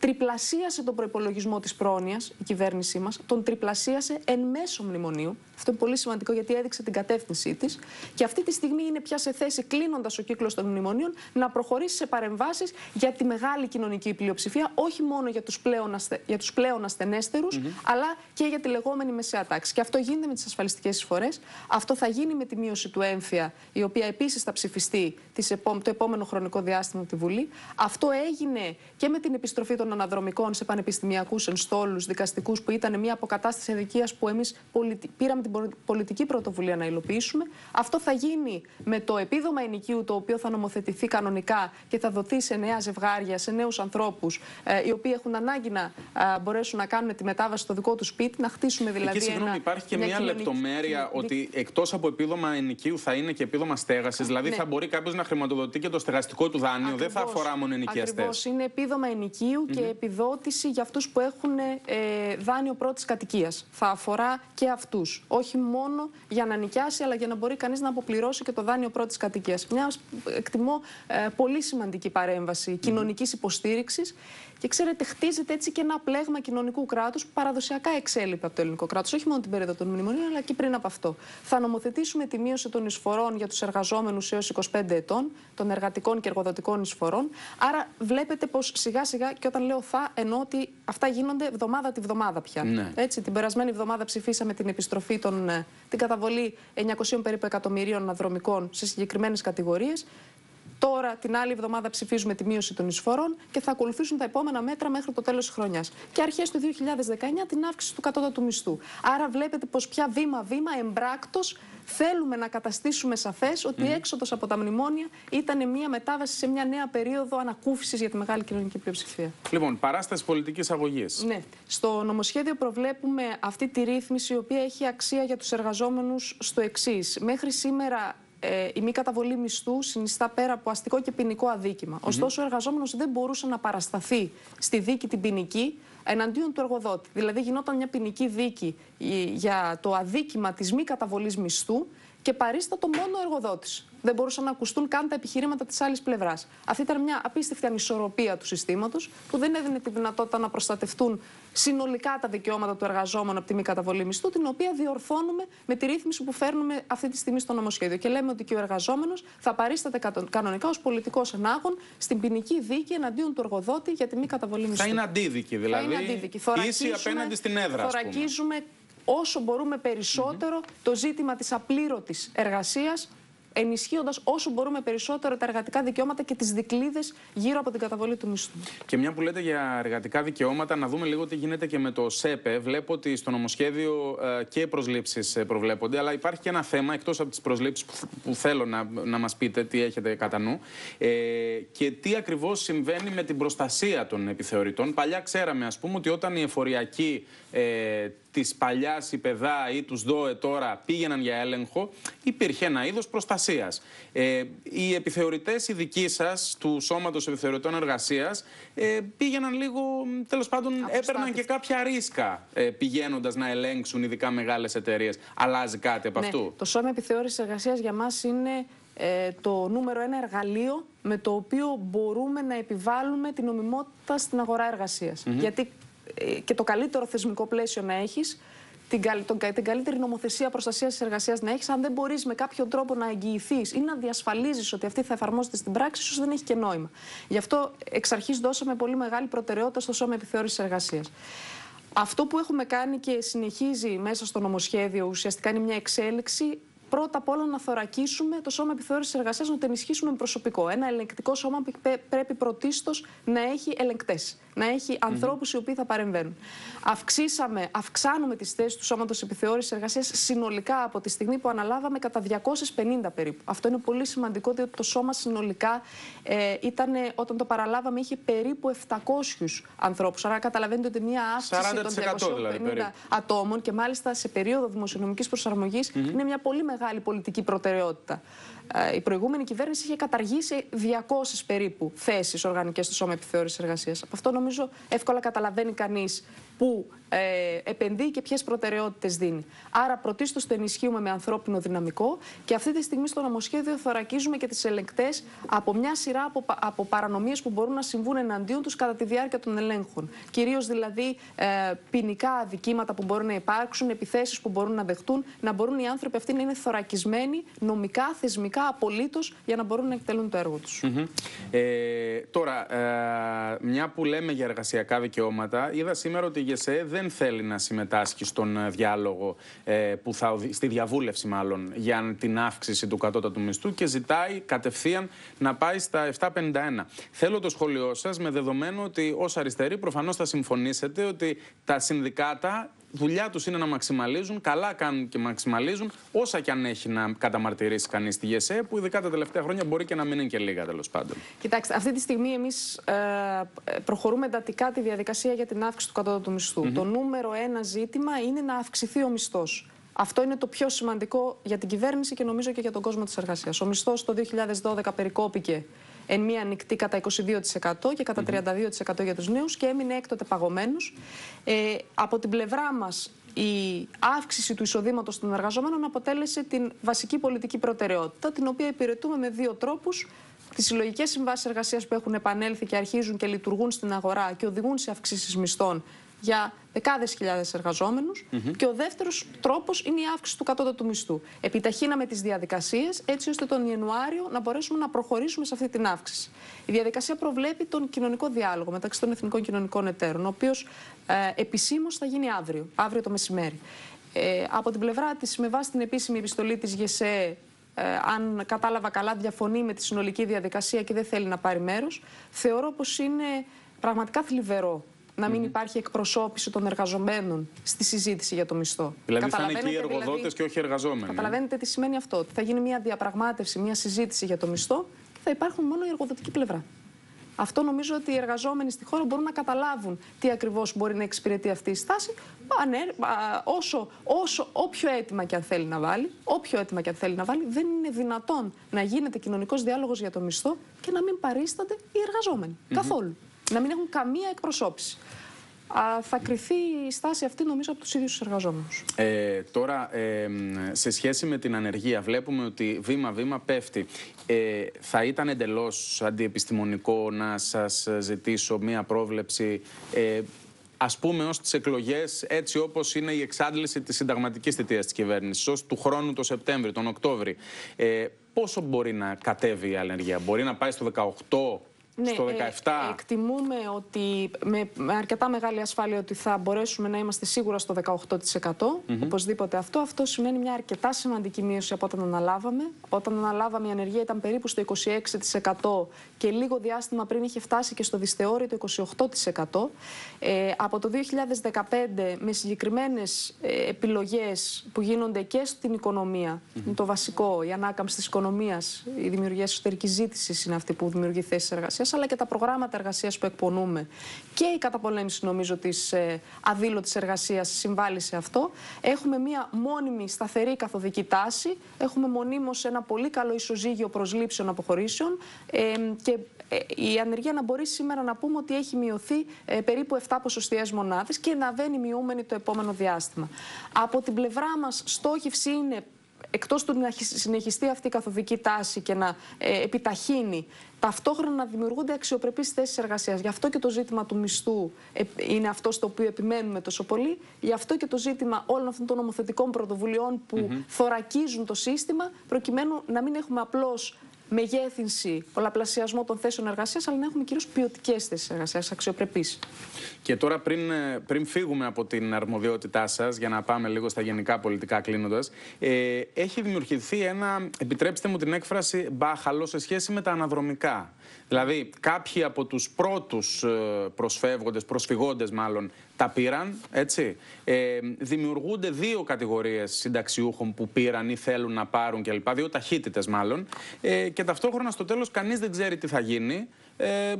Τριπλασίασε τον προπολογισμό της πρόνοιας η κυβέρνησή μας, τον τριπλασίασε εν μέσω μνημονίου. Αυτό είναι πολύ σημαντικό γιατί έδειξε την κατεύθυνσή της. Και αυτή τη στιγμή είναι πια σε θέση, κλείνοντας ο κύκλος των μνημονίων, να προχωρήσει σε παρεμβάσεις για τη μεγάλη κοινωνική κοινωνική πλειοψηφία, όχι μόνο για τους πλέον, αστε, για τους πλέον ασθενέστερους, αλλά και για τη λεγόμενη μεσαία τάξη. Και αυτό γίνεται με τις ασφαλιστικές εισφορές. Αυτό θα γίνει με τη μείωση του έμφυα, η οποία επίσης θα ψηφιστεί το επόμενο χρονικό διάστημα από τη Βουλή. Αυτό έγινε και με την επιστροφή των αναδρομικών σε πανεπιστημιακούς ενστόλους δικαστικούς, που ήταν μια αποκατάσταση αδικίας που εμείς πήραμε την πολιτική πρωτοβουλία να υλοποιήσουμε. Αυτό θα γίνει με το επίδομα ενοικίου, το οποίο θα νομοθετηθεί κανονικά και θα δοθεί σε νέα ζευγάρια, σε νέους ανθρώπου, ε, οι οποίοι έχουν ανάγκη να ε, μπορέσουν να κάνουν τη μετάβαση στο δικό τους σπίτι, να χτίσουμε δηλαδή. Εκεί, συγγνώμη, ένα, υπάρχει και μια, μια λεπτομέρεια ότι εκτός από επίδομα ενοικίου θα είναι και επίδομα στέγασης. Δηλαδή ναι. θα μπορεί κάποιος να χρηματοδοτεί και το στεγαστικό του δάνειο. Ακριβώς, Δεν θα αφορά μόνο ενοικιαστές. Ακριβώς. Είναι επίδομα ενοικίου mm -hmm. και επιδότηση για αυτούς που έχουν ε, δάνειο πρώτης κατοικίας. Θα αφορά και αυτούς. Όχι μόνο για να νοικιάσει, αλλά για να μπορεί κανείς να αποπληρώσει και το δάνειο πρώτης κατοικίας. Μια, εκτιμώ, ε, πολύ σημαντική παρέμβαση mm -hmm. κοινωνικής υποστήριξης. Και ξέρετε, χτίζεται έτσι και ένα πλέγμα κοινωνικού κράτους που παραδοσιακά εξέλιπε από το ελληνικό κράτος, όχι μόνο την περίοδο των μνημονίων, αλλά και πριν από αυτό. Θα νομοθετήσουμε τη μείωση των εισφορών για τους εργαζόμενους έως 25 ετών, των εργατικών και εργοδοτικών εισφορών. Άρα, βλέπετε πως σιγά σιγά, και όταν λέω θα, εννοώ ότι αυτά γίνονται εβδομάδα τη βδομάδα πια. Ναι. Έτσι, την περασμένη εβδομάδα ψηφίσαμε την επιστροφή των, ε, την καταβολή 900 περίπου εκατομμυρίων αναδρομικών σε συγκεκριμένες κατηγορίες. Τώρα, την άλλη εβδομάδα, ψηφίζουμε τη μείωση των εισφορών και θα ακολουθήσουν τα επόμενα μέτρα μέχρι το τέλος της χρονιάς. Και αρχές του 2019 την αύξηση του κατώτατου μισθού. Άρα, βλέπετε πως πια βήμα-βήμα, εμπράκτος, θέλουμε να καταστήσουμε σαφές ότι η έξοδος από τα μνημόνια ήταν μια μετάβαση σε μια νέα περίοδο ανακούφισης για τη μεγάλη κοινωνική πλειοψηφία. Λοιπόν, παράσταση πολιτικής αγωγής. Ναι. Στο νομοσχέδιο προβλέπουμε αυτή τη ρύθμιση, η οποία έχει αξία για τους εργαζόμενους στο εξής. Μέχρι σήμερα ε, η μη καταβολή μισθού συνιστά πέρα από αστικό και ποινικό αδίκημα. Ωστόσο, ο εργαζόμενος δεν μπορούσε να παρασταθεί στη δίκη την ποινική εναντίον του εργοδότη. Δηλαδή, γινόταν μια ποινική δίκη για το αδίκημα της μη καταβολής μισθού και παρίστατο μόνο ο εργοδότης. Δεν μπορούσαν να ακουστούν καν τα επιχειρήματα της άλλης πλευράς. Αυτή ήταν μια απίστευτη ανισορροπία του συστήματος που δεν έδινε τη δυνατότητα να προστατευτούν συνολικά τα δικαιώματα του εργαζόμενου από τη μη καταβολή μισθού, την οποία διορθώνουμε με τη ρύθμιση που φέρνουμε αυτή τη στιγμή στο νομοσχέδιο. Και λέμε ότι και ο εργαζόμενος θα παρίσταται κανονικά ως πολιτικός ενάγων στην ποινική δίκη εναντίον του εργοδότη για τη μη καταβολή μισθού. Θα είναι αντίδικη, δηλαδή. Θα είναι αντίδικη. Ίση απέναντι στην έδρα. Θωρακίζουμε όσο μπορούμε περισσότερο το ζήτημα της απλήρωτης εργασίας ενισχύοντας όσο μπορούμε περισσότερο τα εργατικά δικαιώματα και τις δικλείδες γύρω από την καταβολή του μισθού. Και μια που λέτε για εργατικά δικαιώματα, να δούμε λίγο τι γίνεται και με το ΣΕΠΕ. Βλέπω ότι στο νομοσχέδιο ε, και προσλήψεις ε, προβλέπονται, αλλά υπάρχει και ένα θέμα εκτός από τις προσλήψεις που, που, θέλω να, να μας πείτε τι έχετε κατά νου. Ε, και τι ακριβώς συμβαίνει με την προστασία των επιθεωρητών. Παλιά ξέραμε, ας πούμε, ότι όταν οι εφοριακοί ε, της παλιάς η ΠΕΔΑ ή τους ΔΟΕ τώρα πήγαιναν για έλεγχο, υπήρχε ένα είδος προστασίας. Ε, οι επιθεωρητές, οι δικοί σας, του Σώματος Επιθεωρητών Εργασίας, ε, πήγαιναν λίγο, τέλος πάντων, έπαιρναν και κάποια ρίσκα ε, πηγαίνοντας να ελέγξουν ειδικά μεγάλες εταιρείες. Αλλάζει κάτι από ναι. αυτού; Το Σώμα Επιθεώρησης Εργασίας για μας είναι ε, το νούμερο ένα εργαλείο με το οποίο μπορούμε να επιβάλλουμε την νομιμότητα στην αγορά εργασίας. Γιατί ε, και το καλύτερο θεσμικό πλαίσιο να έχεις, την, την καλύτερη νομοθεσία προστασίας της εργασίας να έχεις, αν δεν μπορείς με κάποιο τρόπο να εγγυηθείς ή να διασφαλίζεις ότι αυτή θα εφαρμόζεται στην πράξη, ίσως δεν έχει και νόημα. Γι' αυτό εξ αρχής δώσαμε πολύ μεγάλη προτεραιότητα στο Σώμα Επιθεώρησης Εργασίας. Αυτό που έχουμε κάνει και συνεχίζει μέσα στο νομοσχέδιο ουσιαστικά είναι μια εξέλιξη πρώτα απ' όλα να θωρακίσουμε το σώμα επιθεώρησης εργασίας, να το ενισχύσουμε με προσωπικό. Ένα ελεγκτικό σώμα που πρέπει πρωτίστως να έχει ελεγκτές, να έχει ανθρώπους οι οποίοι θα παρεμβαίνουν. Αυξήσαμε, αυξάνουμε τις θέσεις του σώματος επιθεώρησης εργασίας συνολικά από τη στιγμή που αναλάβαμε κατά 250 περίπου. Αυτό είναι πολύ σημαντικό, διότι το σώμα συνολικά ε, ήταν, όταν το παραλάβαμε είχε περίπου 700 ανθρώπους. Άρα καταλαβαίνετε ότι μια αύξηση των 250 δηλαδή, ατόμων και μάλιστα σε περίοδο δημοσιονομικής προσαρμογής είναι μια πολύ μεγάλη μεγάλη πολιτική προτεραιότητα. Ε, η προηγούμενη κυβέρνηση είχε καταργήσει 200 περίπου θέσεις οργανικές στο Σώμα Επιθεώρησης Εργασίας. Από αυτό νομίζω εύκολα καταλαβαίνει κανείς που ε, επενδύει και ποιες προτεραιότητες δίνει. Άρα, πρωτίστως το ενισχύουμε με ανθρώπινο δυναμικό και αυτή τη στιγμή στο νομοσχέδιο θωρακίζουμε και τις ελεγκτές από μια σειρά από, από παρανομίες που μπορούν να συμβούν εναντίον τους κατά τη διάρκεια των ελέγχων. Κυρίως δηλαδή ε, ποινικά αδικήματα που μπορούν να υπάρξουν, επιθέσεις που μπορούν να δεχτούν, να μπορούν οι άνθρωποι αυτοί να είναι θωρακισμένοι νομικά, θεσμικά υλικά απολύτως για να μπορούν να εκτελούν το έργο τους. ε, τώρα, ε, μια που λέμε για εργασιακά δικαιώματα, είδα σήμερα ότι η ΓΕΣΕ δεν θέλει να συμμετάσχει στον ε, διάλογο, ε, που θα, στη διαβούλευση μάλλον, για την αύξηση του κατώτατου μισθού και ζητάει κατευθείαν να πάει στα 751. Θέλω το σχόλιο σας με δεδομένο ότι ως αριστεροί προφανώς θα συμφωνήσετε ότι τα συνδικάτα δουλειά τους είναι να μαξιμαλίζουν, καλά κάνουν και μαξιμαλίζουν, όσα και αν έχει να καταμαρτυρήσει κανείς τη ΓΕΣΕ, που ειδικά τα τελευταία χρόνια μπορεί και να μην είναι και λίγα τέλος πάντων. Κοιτάξτε, αυτή τη στιγμή εμείς ε, προχωρούμε εντατικά τη διαδικασία για την αύξηση του κατώτατου μισθού. Το νούμερο ένα ζήτημα είναι να αυξηθεί ο μισθός. Αυτό είναι το πιο σημαντικό για την κυβέρνηση και νομίζω και για τον κόσμο της εργασίας. Ο μισθός το 2012 περικόπηκε εν μία ανοιχτή κατά 22% και κατά 32% για τους νέους και έμεινε έκτοτε παγωμένος. Ε, από την πλευρά μας η αύξηση του εισοδήματος των εργαζομένων αποτέλεσε την βασική πολιτική προτεραιότητα, την οποία υπηρετούμε με δύο τρόπους. Τις συλλογικές συμβάσεις εργασίας που έχουν επανέλθει και αρχίζουν και λειτουργούν στην αγορά και οδηγούν σε αυξήσεις μισθών για δεκάδες χιλιάδες εργαζόμενους. Και ο δεύτερος τρόπος είναι η αύξηση του κατώτατου μισθού. Επιταχύναμε τις διαδικασίες έτσι ώστε τον Ιανουάριο να μπορέσουμε να προχωρήσουμε σε αυτή την αύξηση. Η διαδικασία προβλέπει τον κοινωνικό διάλογο μεταξύ των εθνικών κοινωνικών εταίρων, ο οποίος ε, επισήμως θα γίνει αύριο, αύριο το μεσημέρι. Ε, από την πλευρά της, με βάση την επίσημη επιστολή της ΓΕΣΕ, ε, αν κατάλαβα καλά, διαφωνεί με τη συνολική διαδικασία και δεν θέλει να πάρει μέρος. Θεωρώ πως είναι πραγματικά θλιβερό να μην υπάρχει εκπροσώπηση των εργαζομένων στη συζήτηση για το μισθό. Δηλαδή θα είναι εκεί οι εργοδότες δηλαδή, και όχι οι εργαζόμενοι. Καταλαβαίνετε τι σημαίνει αυτό. Θα γίνει μια διαπραγμάτευση, μια συζήτηση για το μισθό και θα υπάρχουν μόνο η εργοδοτική πλευρά. Αυτό νομίζω ότι οι εργαζόμενοι στη χώρα μπορούν να καταλάβουν τι ακριβώς μπορεί να εξυπηρετεί αυτή η στάση. όσο, όσο, όποιο αίτημα και αν θέλει να βάλει, όποιο αίτημα και αν θέλει να βάλει, δεν είναι δυνατόν να γίνεται κοινωνικός διάλογος για το μισθό και να μην παρίστανται οι εργαζόμενοι. Καθόλου να μην έχουν καμία εκπροσώπηση. Α, θα κρυθεί η στάση αυτή νομίζω από τους ίδιους τους εργαζόμενους. Ε, τώρα, ε, σε σχέση με την ανεργία, βλέπουμε ότι βήμα-βήμα πέφτει. Ε, θα ήταν εντελώς αντιεπιστημονικό να σας ζητήσω μία πρόβλεψη ε, ας πούμε ως τις εκλογές έτσι όπως είναι η εξάντληση της συνταγματικής θητείας της κυβέρνησης ως του χρόνου το Σεπτέμβριο, τον Οκτώβριο. Ε, πόσο μπορεί να κατέβει η ανεργία, μπορεί να πάει στο 18 ναι, στο 17. Ε, εκτιμούμε ότι με, με, αρκετά μεγάλη ασφάλεια ότι θα μπορέσουμε να είμαστε σίγουρα στο 18%. Mm Οπωσδήποτε αυτό. Αυτό σημαίνει μια αρκετά σημαντική μείωση από όταν αναλάβαμε. Όταν αναλάβαμε η ανεργία ήταν περίπου στο 26% και λίγο διάστημα πριν είχε φτάσει και στο δυσθεώρητο 28%. Ε, από το 2015 με συγκεκριμένες ε, επιλογές που γίνονται και στην οικονομία, το βασικό, η ανάκαμψη της οικονομίας, η δημιουργία εσωτερικής ζήτησης είναι αυτή που δημιουργεί θέσεις εργασίας, αλλά και τα προγράμματα εργασίας που εκπονούμε και η καταπολέμηση νομίζω της ε, αδήλωτης εργασίας συμβάλλει σε αυτό. Έχουμε μία μόνιμη σταθερή καθοδική τάση. Έχουμε μονίμως ένα πολύ καλό ισοζύγιο προσλήψεων αποχωρήσεων ε, και ε, η ανεργία να μπορεί σήμερα να πούμε ότι έχει μειωθεί ε, περίπου 7 ποσοστιαίες μονάδες και να βαίνει μειούμενη το επόμενο διάστημα. Από την πλευρά μας στόχευση είναι εκτός του να συνεχιστεί αυτή η καθοδική τάση και να ε, επιταχύνει, ταυτόχρονα να δημιουργούνται αξιοπρεπείς θέσεις εργασίας. Γι' αυτό και το ζήτημα του μισθού ε, είναι αυτό στο οποίο επιμένουμε τόσο πολύ. Γι' αυτό και το ζήτημα όλων αυτών των νομοθετικών πρωτοβουλειών που θωρακίζουν το σύστημα, προκειμένου να μην έχουμε απλώς μεγέθυνση, πολλαπλασιασμό των θέσεων εργασίας, αλλά να έχουμε κυρίως ποιοτικές θέσεις εργασίας, αξιοπρεπείς. Και τώρα, πριν, ε, πριν φύγουμε από την αρμοδιότητά σας, για να πάμε λίγο στα γενικά πολιτικά κλείνοντας, ε, έχει δημιουργηθεί ένα, επιτρέψτε μου την έκφραση, μπάχαλο σε σχέση με τα αναδρομικά. Δηλαδή, κάποιοι από τους πρώτους ε, προσφεύγοντες, προσφυγόντες μάλλον, τα πήραν, έτσι. Ε, δημιουργούνται δύο κατηγορίες συνταξιούχων που πήραν ή θέλουν να πάρουν κλπ. Δύο ταχύτητες μάλλον. Ε, και ταυτόχρονα στο τέλος κανείς δεν ξέρει τι θα γίνει. Ε,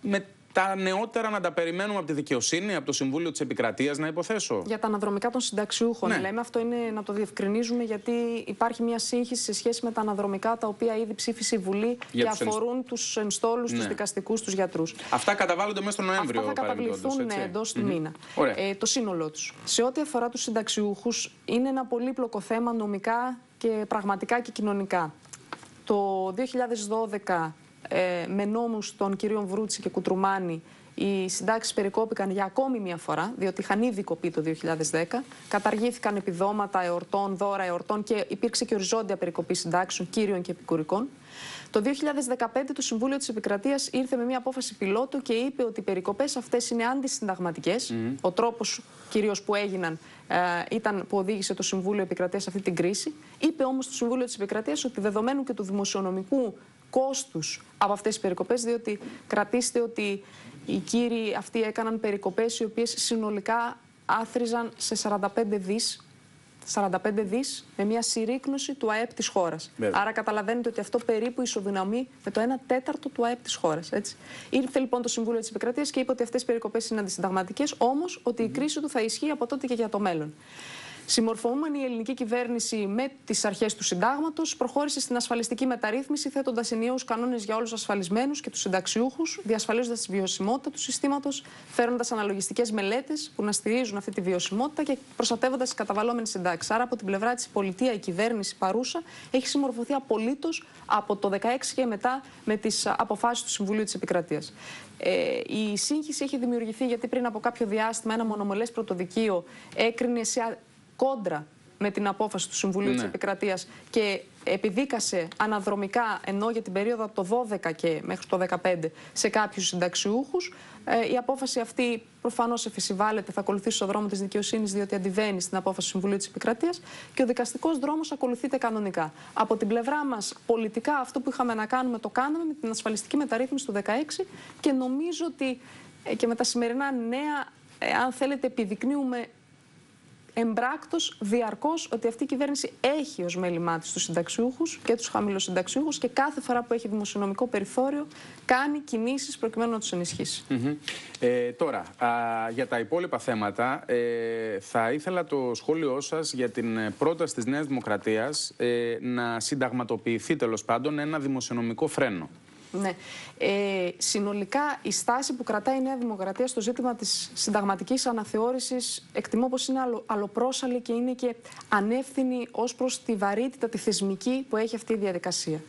με τα νεότερα να τα περιμένουμε από τη δικαιοσύνη, από το Συμβούλιο της Επικρατείας, να υποθέσω. Για τα αναδρομικά των συνταξιούχων. Ναι. Λέμε αυτό είναι να το διευκρινίζουμε, γιατί υπάρχει μια σύγχυση σε σχέση με τα αναδρομικά τα οποία ήδη ψήφισε η Βουλή Για και αφορούν τους ενστόλους, ναι. του δικαστικούς, τους γιατρούς. Αυτά καταβάλλονται μέσα στον Νοέμβριο. Αυτά θα καταβληθούν ναι, εντός του μήνα. Ε, το σύνολό τους. Σε ό,τι αφορά τους συνταξιούχους, είναι ένα πολύπλοκο θέμα νομικά και πραγματικά και κοινωνικά. Το 2012 ε, με νόμους των κυρίων Βρούτση και Κουτρουμάνη οι συντάξεις περικόπηκαν για ακόμη μία φορά, διότι είχαν ήδη κοπεί το 2010. Καταργήθηκαν επιδόματα εορτών, δώρα εορτών και υπήρξε και οριζόντια περικοπή συντάξεων, κύριων και επικουρικών. Το 2015 το Συμβούλιο της Επικρατείας ήρθε με μια απόφαση πιλότου και είπε ότι οι περικοπές αυτές είναι αντισυνταγματικές. Ο τρόπος κυρίως που έγιναν ε, ήταν που οδήγησε το Συμβούλιο Επικρατείας σε αυτή την κρίση. Είπε όμως το Συμβούλιο της Επικρατείας ότι δεδομένου και του δημοσιονομικού κόστους από αυτές τις περικοπές, διότι κρατήστε ότι οι κύριοι αυτοί έκαναν περικοπές οι οποίες συνολικά άθριζαν σε 45 δις 45 δις με μια συρρήκνωση του ΑΕΠ της χώρας. Άρα καταλαβαίνετε ότι αυτό περίπου ισοδυναμεί με το 1 τέταρτο του ΑΕΠ της χώρας. Ήρθε λοιπόν το Συμβούλιο της Επικρατείας και είπε ότι αυτές οι περικοπές είναι αντισυνταγματικές, όμως ότι η κρίση του θα ισχύει από τότε και για το μέλλον. Συμμορφωούμενη η ελληνική κυβέρνηση με τις αρχές του συντάγματος, προχώρησε στην ασφαλιστική μεταρρύθμιση, θέτοντας ενιαίους κανόνες για όλους τους ασφαλισμένους και τους συνταξιούχους, διασφαλίζοντας τη βιωσιμότητα του συστήματος, φέρνοντα αναλογιστικές μελέτες που να στηρίζουν αυτή τη βιωσιμότητα και προστατεύοντας τις καταβαλλόμενες συντάξεις. Άρα, από την πλευρά της πολιτεία, η κυβέρνηση παρούσα έχει συμμορφωθεί απολύτως από το 2016 και μετά με τις αποφάσεις του Συμβουλίου της Επικρατείας. Ε, η σύγχυση έχει δημιουργηθεί γιατί πριν από κάποιο διάστημα ένα μονομολέ πρωτοδικείο έκρινε σε κόντρα με την απόφαση του Συμβουλίου ναι. της Επικρατείας και επιδίκασε αναδρομικά, ενώ για την περίοδο από το 12 και μέχρι το 15 σε κάποιους συνταξιούχους. Ε, η απόφαση αυτή προφανώς εφησιβάλλεται, θα ακολουθήσει στο δρόμο της δικαιοσύνης, διότι αντιβαίνει στην απόφαση του Συμβουλίου της Επικρατείας και ο δικαστικός δρόμος ακολουθείται κανονικά. Από την πλευρά μας, πολιτικά, αυτό που είχαμε να κάνουμε, το κάναμε με την ασφαλιστική μεταρρύθμιση του 2016 και νομίζω ότι ε, και με τα σημερινά νέα, ε, αν θέλετε, επιδεικνύουμε εμπράκτος διαρκώς ότι αυτή η κυβέρνηση έχει ως μέλημά της τους συνταξιούχους και τους χαμηλοσυνταξιούχου και κάθε φορά που έχει δημοσιονομικό περιθώριο κάνει κινήσεις προκειμένου να τους ενισχύσει. ε, τώρα, για τα υπόλοιπα θέματα, ε, θα ήθελα το σχόλιο σας για την πρόταση της Νέας Δημοκρατίας ε, να συνταγματοποιηθεί τέλος πάντων ένα δημοσιονομικό φρένο. Ναι. Ε, συνολικά η στάση που κρατάει η Νέα Δημοκρατία στο ζήτημα της συνταγματικής αναθεώρησης εκτιμώ πως είναι αλλοπρόσαλη και είναι και ανεύθυνη ως προς τη βαρύτητα, τη θεσμική που έχει αυτή η διαδικασία.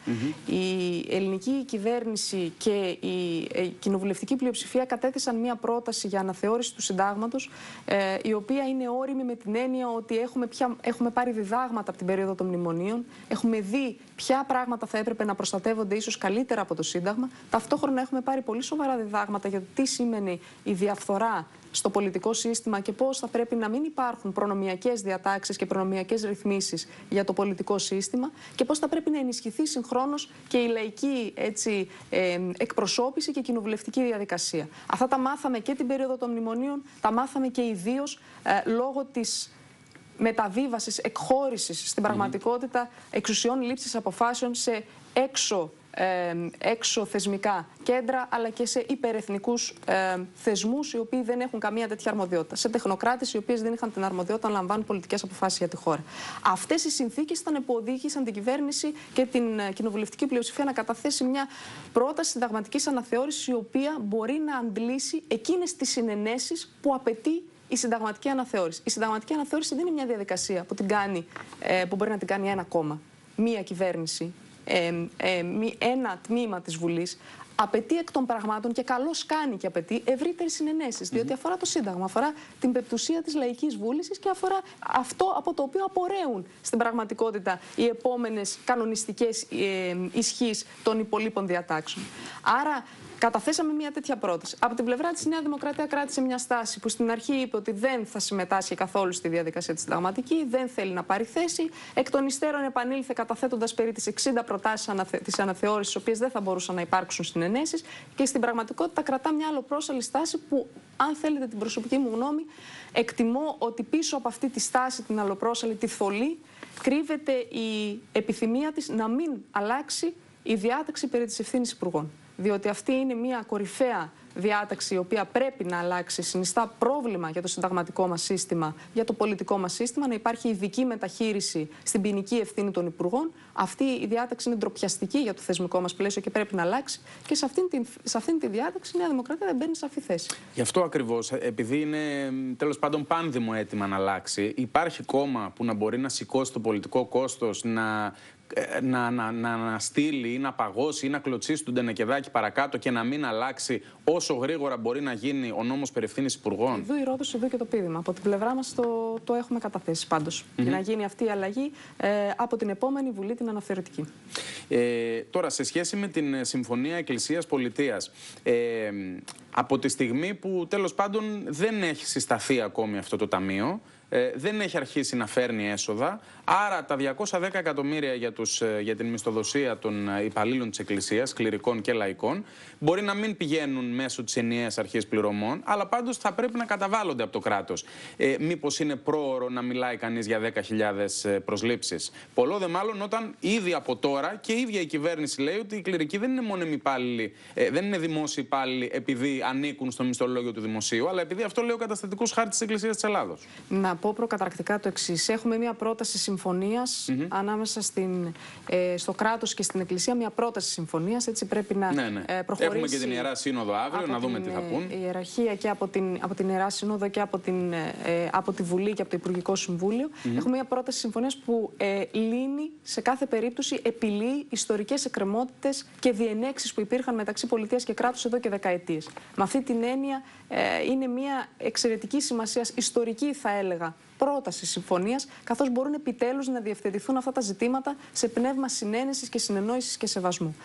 Η ελληνική κυβέρνηση και η ε, κοινοβουλευτική πλειοψηφία κατέθεσαν μια πρόταση για αναθεώρηση του συντάγματος ε, η οποία είναι όρημη με την έννοια ότι έχουμε, πια, έχουμε πάρει διδάγματα από την περίοδο των μνημονίων, έχουμε δει ποια πράγματα θα έπρεπε να προστατεύονται ίσως καλύτερα από το Σύνταγμα. Ταυτόχρονα έχουμε πάρει πολύ σοβαρά διδάγματα για το τι σημαίνει η διαφθορά στο πολιτικό σύστημα και πώς θα πρέπει να μην υπάρχουν προνομιακές διατάξεις και προνομιακές ρυθμίσεις για το πολιτικό σύστημα και πώς θα πρέπει να ενισχυθεί συγχρόνως και η λαϊκή έτσι, ε, εκπροσώπηση και κοινοβουλευτική διαδικασία. Αυτά τα μάθαμε και την περίοδο των μνημονίων, τα μάθαμε και ιδίως ε, λόγω της μεταβίβασης, εκχώρησης στην πραγματικότητα εξουσιών λήψης αποφάσεων σε έξω ε, έξω θεσμικά κέντρα, αλλά και σε υπερεθνικούς ε, θεσμούς, οι οποίοι δεν έχουν καμία τέτοια αρμοδιότητα. Σε τεχνοκράτες, οι οποίες δεν είχαν την αρμοδιότητα να λαμβάνουν πολιτικές αποφάσεις για τη χώρα. Αυτές οι συνθήκες ήταν που οδήγησαν την κυβέρνηση και την ε, κοινοβουλευτική πλειοψηφία να καταθέσει μια πρόταση συνταγματική αναθεώρησης, η οποία μπορεί να αντλήσει εκείνες τις συνενέσεις που απαιτεί η συνταγματική αναθεώρηση. Η συνταγματική αναθεώρηση δεν είναι μια διαδικασία που, την κάνει, ε, που μπορεί να την κάνει ένα κόμμα, μία κυβέρνηση, ε, ε, ένα τμήμα της Βουλής απαιτεί εκ των πραγμάτων και καλώς κάνει και απαιτεί ευρύτερες συνενέσεις. Διότι αφορά το Σύνταγμα, αφορά την πεπτουσία της λαϊκής βούλησης και αφορά αυτό από το οποίο απορρέουν στην πραγματικότητα οι επόμενες κανονιστικές ε, ισχύς των υπολείπων διατάξεων. Άρα Καταθέσαμε μια τέτοια πρόταση. Από την πλευρά της Νέα Δημοκρατία κράτησε μια στάση που στην αρχή είπε ότι δεν θα συμμετάσχει καθόλου στη διαδικασία της συνταγματική, δεν θέλει να πάρει θέση. Εκ των υστέρων επανήλθε καταθέτοντας περί τις 60 προτάσεις αναθε... της αναθεώρησης, οι οποίες δεν θα μπορούσαν να υπάρξουν συνενέσεις. Και στην πραγματικότητα κρατά μια άλλο πρόσαλη στάση που, αν θέλετε την προσωπική μου γνώμη, εκτιμώ ότι πίσω από αυτή τη στάση, την αλλοπρόσαλη, τη θολή, κρύβεται η επιθυμία της να μην αλλάξει η διάταξη περί της ευθύνης υπουργών διότι αυτή είναι μια κορυφαία διάταξη η οποία πρέπει να αλλάξει, συνιστά πρόβλημα για το συνταγματικό μας σύστημα, για το πολιτικό μας σύστημα, να υπάρχει ειδική μεταχείριση στην ποινική ευθύνη των υπουργών. Αυτή η διάταξη είναι ντροπιαστική για το θεσμικό μας πλαίσιο και πρέπει να αλλάξει. Και σε αυτήν, την, σε αυτήν τη διάταξη η Νέα Δημοκρατία δεν μπαίνει σε αυτή θέση. Γι' αυτό ακριβώς, επειδή είναι τέλος πάντων πάνδημο έτοιμα να αλλάξει, υπάρχει κόμμα που να μπορεί να σηκώσει το πολιτικό κόστος, να ε, να, να, να, να στείλει ή να παγώσει ή να κλωτσίσει τον Τενεκεδάκη παρακάτω και να μην αλλάξει όσο γρήγορα μπορεί να γίνει ο νόμος περί υπουργών. Εδώ η Ρόδος, εδώ και το πείδημα. Από την πλευρά μας το, το έχουμε καταθέσει πάντως. Για να γίνει αυτή η αλλαγή ε, από την επόμενη Βουλή, την αναθεωρητική. Ε, τώρα, σε σχέση με την ε, Συμφωνία Εκκλησία-Πολιτεία, ε, από τη στιγμή που τέλος πάντων δεν έχει συσταθεί ακόμη αυτό το ταμείο, ε, δεν έχει αρχίσει να φέρνει έσοδα. Άρα τα 210 εκατομμύρια για, τους, ε, για την μισθοδοσία των ε, υπαλλήλων της Εκκλησίας, κληρικών και λαϊκών, μπορεί να μην πηγαίνουν μέσω της ενιαίας αρχής πληρωμών, αλλά πάντως θα πρέπει να καταβάλλονται από το κράτος. Ε, μήπως είναι πρόωρο να μιλάει κανείς για 10.000 προσλήψεις. Πολλό δε μάλλον όταν ήδη από τώρα και η ίδια η κυβέρνηση λέει ότι οι κληρικοί δεν είναι μόνιμοι υπάλληλοι, ε, δεν είναι δημόσιοι υπάλληλοι επειδή ανήκουν στο μισθολόγιο του δημοσίου, αλλά επειδή αυτό λέει ο καταστατικός χάρτης της Εκκλησίας της Ελλάδος. Να πω προκαταρκτικά το εξής. Έχουμε μια πρόταση συμφωνίας ανάμεσα στην, ε, στο κράτος και στην Εκκλησία. Μια πρόταση συμφωνίας. Έτσι πρέπει να ναι, ναι. Ε, προχωρήσει. Έχουμε και την Ιερά Σύνοδο αύριο, να δούμε τι θα πούν. Η ιεραρχία και από την, από την Ιερά Σύνοδο και από, την, ε, από τη Βουλή και από το Υπουργικό Συμβούλιο. Έχουμε μια πρόταση συμφωνίας που ε, λύνει σε κάθε περίπτωση, επιλύει ιστορικές εκκρεμότητες και διενέξεις που υπήρχαν μεταξύ πολιτείας και κράτους εδώ και δεκαετίες. Με αυτή την έννοια ε, είναι μια εξαιρετική σημασία, ιστορική θα έλεγα, πρόταση συμφωνίας, καθώς μπορούν επιτέλους να διευθετηθούν αυτά τα ζητήματα σε πνεύμα συνένεσης και συνεννόησης και σεβασμού.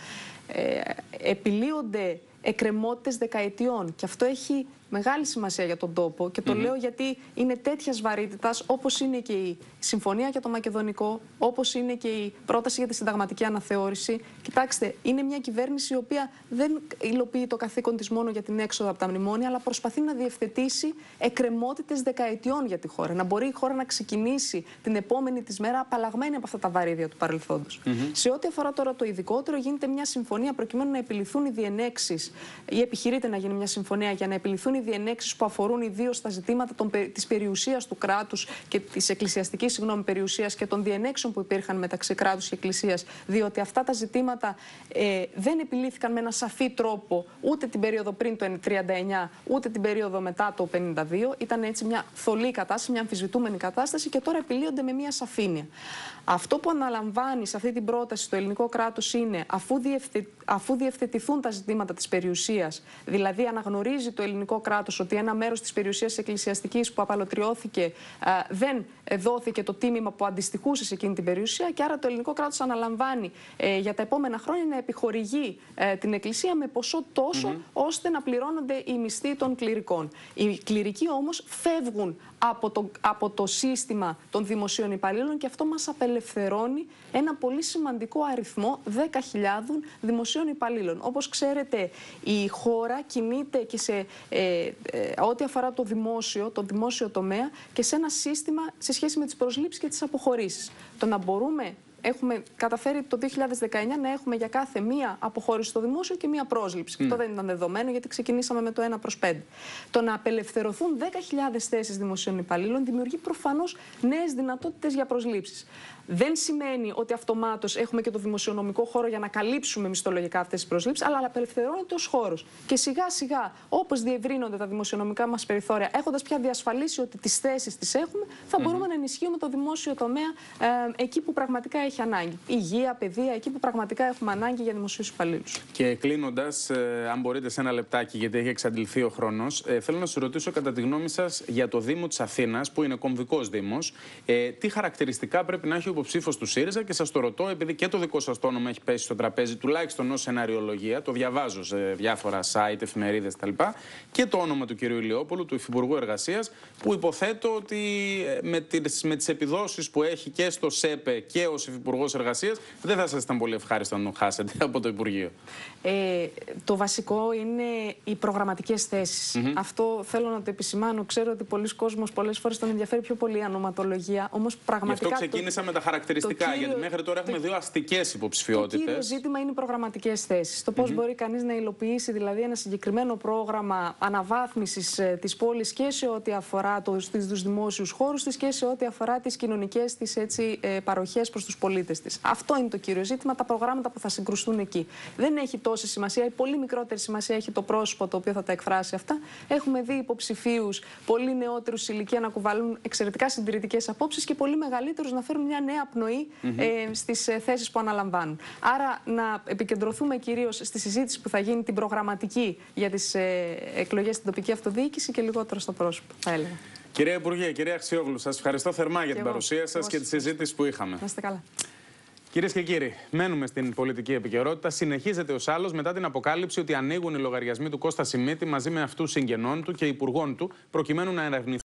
Ε, επιλύονται εκκρεμότητες δεκαετιών και αυτό έχει μεγάλη σημασία για τον τόπο και το λέω γιατί είναι τέτοιας βαρύτητας όπως είναι και η συμφωνία για το Μακεδονικό, όπως είναι και η πρόταση για τη συνταγματική αναθεώρηση. Κοιτάξτε, είναι μια κυβέρνηση η οποία δεν υλοποιεί το καθήκον της μόνο για την έξοδο από τα μνημόνια, αλλά προσπαθεί να διευθετήσει εκκρεμότητες δεκαετιών για τη χώρα. Να μπορεί η χώρα να ξεκινήσει την επόμενη της μέρα απαλλαγμένη από αυτά τα βαρύδια του παρελθόντος. Σε ό,τι αφορά τώρα το ειδικότερο, γίνεται μια συμφωνία προκειμένου να επιληθούν οι διενέξεις ή επιχειρείται να γίνει μια συμφωνία για να επιληθούν οι διενέξεις που αφορούν ιδίως τα ζητήματα της περιουσίας του κράτους και της εκκλησιαστικής περιουσίας και των διενέξεων που υπήρχαν μεταξύ κράτους και εκκλησίας. Διότι αυτά τα ζητήματα ε, δεν επιλύθηκαν με ένα σαφή τρόπο ούτε την περίοδο πριν το 1939, ούτε την περίοδο μετά το 1952. Ήταν έτσι μια θολή κατάσταση, μια αμφισβητούμενη κατάσταση και τώρα επιλύονται με μια σαφήνεια. Αυτό που αναλαμβάνεις σε αυτή την πρόταση το ελληνικό κράτος είναι αφού, διευθε... αφού διευθετηθούν τα ζητήματα της περιουσίας, δηλαδή αναγνωρίζει το ελληνικό κράτος ότι ένα μέρος της περιουσίας εκκλησιαστικής που απαλωτριώθηκε δεν δόθηκε το τίμημα που αντιστοιχούσε σε εκείνη την περιουσία και άρα το ελληνικό κράτος αναλαμβάνει ε, για τα επόμενα χρόνια να επιχορηγεί ε, την εκκλησία με ποσό τόσο ώστε να πληρώνονται οι μισθοί των κληρικών. Οι κληρικοί όμως φεύγουν από το, από το σύστημα των δημοσίων υπαλλήλων και αυτό μας απελευθερώνει ένα πολύ σημαντικό αριθμό 10.000 δημοσίων υπαλλήλων. Όπως ξέρετε η χώρα κινείται και σε ε, ε, ό,τι αφορά το δημόσιο, το δημόσιο τομέα και σε ένα σύστημα σε σχέση με τις προσλήψεις και τις αποχωρήσεις. Το να μπορούμε έχουμε καταφέρει το 2019 να έχουμε για κάθε μία αποχώρηση στο δημόσιο και μία πρόσληψη. Mm. Αυτό δεν ήταν δεδομένο γιατί ξεκινήσαμε με το 1 προς 5. Το να απελευθερωθούν 10.000 θέσεις δημοσίων υπαλλήλων δημιουργεί προφανώς νέες δυνατότητες για προσλήψεις. Δεν σημαίνει ότι αυτομάτως έχουμε και το δημοσιονομικό χώρο για να καλύψουμε μισθολογικά αυτές τις προσλήψεις, αλλά απελευθερώνεται ως χώρος. Και σιγά σιγά, όπως διευρύνονται τα δημοσιονομικά μας περιθώρια, έχοντας πια διασφαλίσει ότι τις θέσεις τις έχουμε, θα μπορούμε να ενισχύουμε το δημόσιο τομέα ε, εκεί που πραγματικά έχει ανάγκη. Υγεία, παιδεία, εκεί που πραγματικά έχουμε ανάγκη για δημοσίους υπαλλήλους. Και κλείνοντας, ε, αν μπορείτε σε ένα λεπτάκι, γιατί έχει εξαντληθεί ο χρόνος, ε, θέλω να σα ρωτήσω κατά τη γνώμη σας για το Δήμο της Αθήνας, που είναι κομβικός Δήμος, ε, τι χαρακτηριστικά πρέπει να έχει ο υποψήφος του ΣΥΡΙΖΑ και σας το ρωτώ, επειδή και το δικό σας το όνομα έχει πέσει στο τραπέζι, τουλάχιστον ως σεναριολογία, το διαβάζω σε διάφορα site, εφημερίδες κτλ. Και το όνομα του κ. Ηλιόπουλου, του Υφυπουργού Εργασίας, που υποθέτω ότι ε, με τις με τις επιδόσεις που έχει και στο ΣΕΠΕ και ως Υφυπουργός Εργασίας, δεν θα σας ήταν πολύ ευχάριστο να τον χάσετε από το Υπουργείο. Ε, το βασικό είναι οι προγραμματικές θέσεις. Αυτό θέλω να το επισημάνω. Ξέρω ότι πολλοί κόσμοι πολλές φορές τον ενδιαφέρει πιο πολύ η ανοματολογία. Όμως πραγματικά. Γι' αυτό ξεκίνησα το... με τα χαρακτηριστικά, κύριο, γιατί μέχρι τώρα έχουμε το... δύο αστικές υποψηφιότητες. Το κύριο ζήτημα είναι οι προγραμματικέ θέσει. Το πώς mm -hmm. μπορεί κανείς να υλοποιήσει δηλαδή ένα συγκεκριμένο πρόγραμμα αναβάθμισης ε, της πόλης και σε ό,τι αφορά τους δημόσιους χώρους της και σε ό,τι αφορά τις κοινωνικές της ε, παροχές προς τους πολίτες πολίτε της. Αυτό είναι το κύριο ζήτημα, τα προγράμματα που θα συγκρουστούν εκεί. Δεν έχει τόση σημασία, η πολύ μικρότερη σημασία έχει το πρόσωπο το οποίο θα τα εκφράσει αυτά. Έχουμε δει υποψηφίους πολύ νεότερους σε ηλικία να κουβαλούν εξαιρετικά συντηρητικές απόψεις και πολύ μεγαλύτερους να φέρουν μια νέα πνοή ε, στις ε, θέσεις που αναλαμβάνουν. Άρα να επικεντρωθούμε κυρίως στη συζήτηση που θα γίνει την προγραμματική για τις ε, εκλογές στην τοπική αυτοδιοίκηση και λιγότερο στο πρόσωπο, θα έλεγα. Κυρία Υπουργέ, κυρία Αξιόγλου, σας ευχαριστώ θερμά για Και την εγώ. παρουσία σας Εγώ και τη σας συζήτηση που είχαμε. Να είστε καλά. Κυρίες και κύριοι, μένουμε στην πολιτική επικαιρότητα. Συνεχίζεται ως άλλος μετά την αποκάλυψη ότι ανοίγουν οι λογαριασμοί του Κώστα Σιμίτη μαζί με αυτούς συγγενών του και υπουργών του, προκειμένου να ερευνηθούν.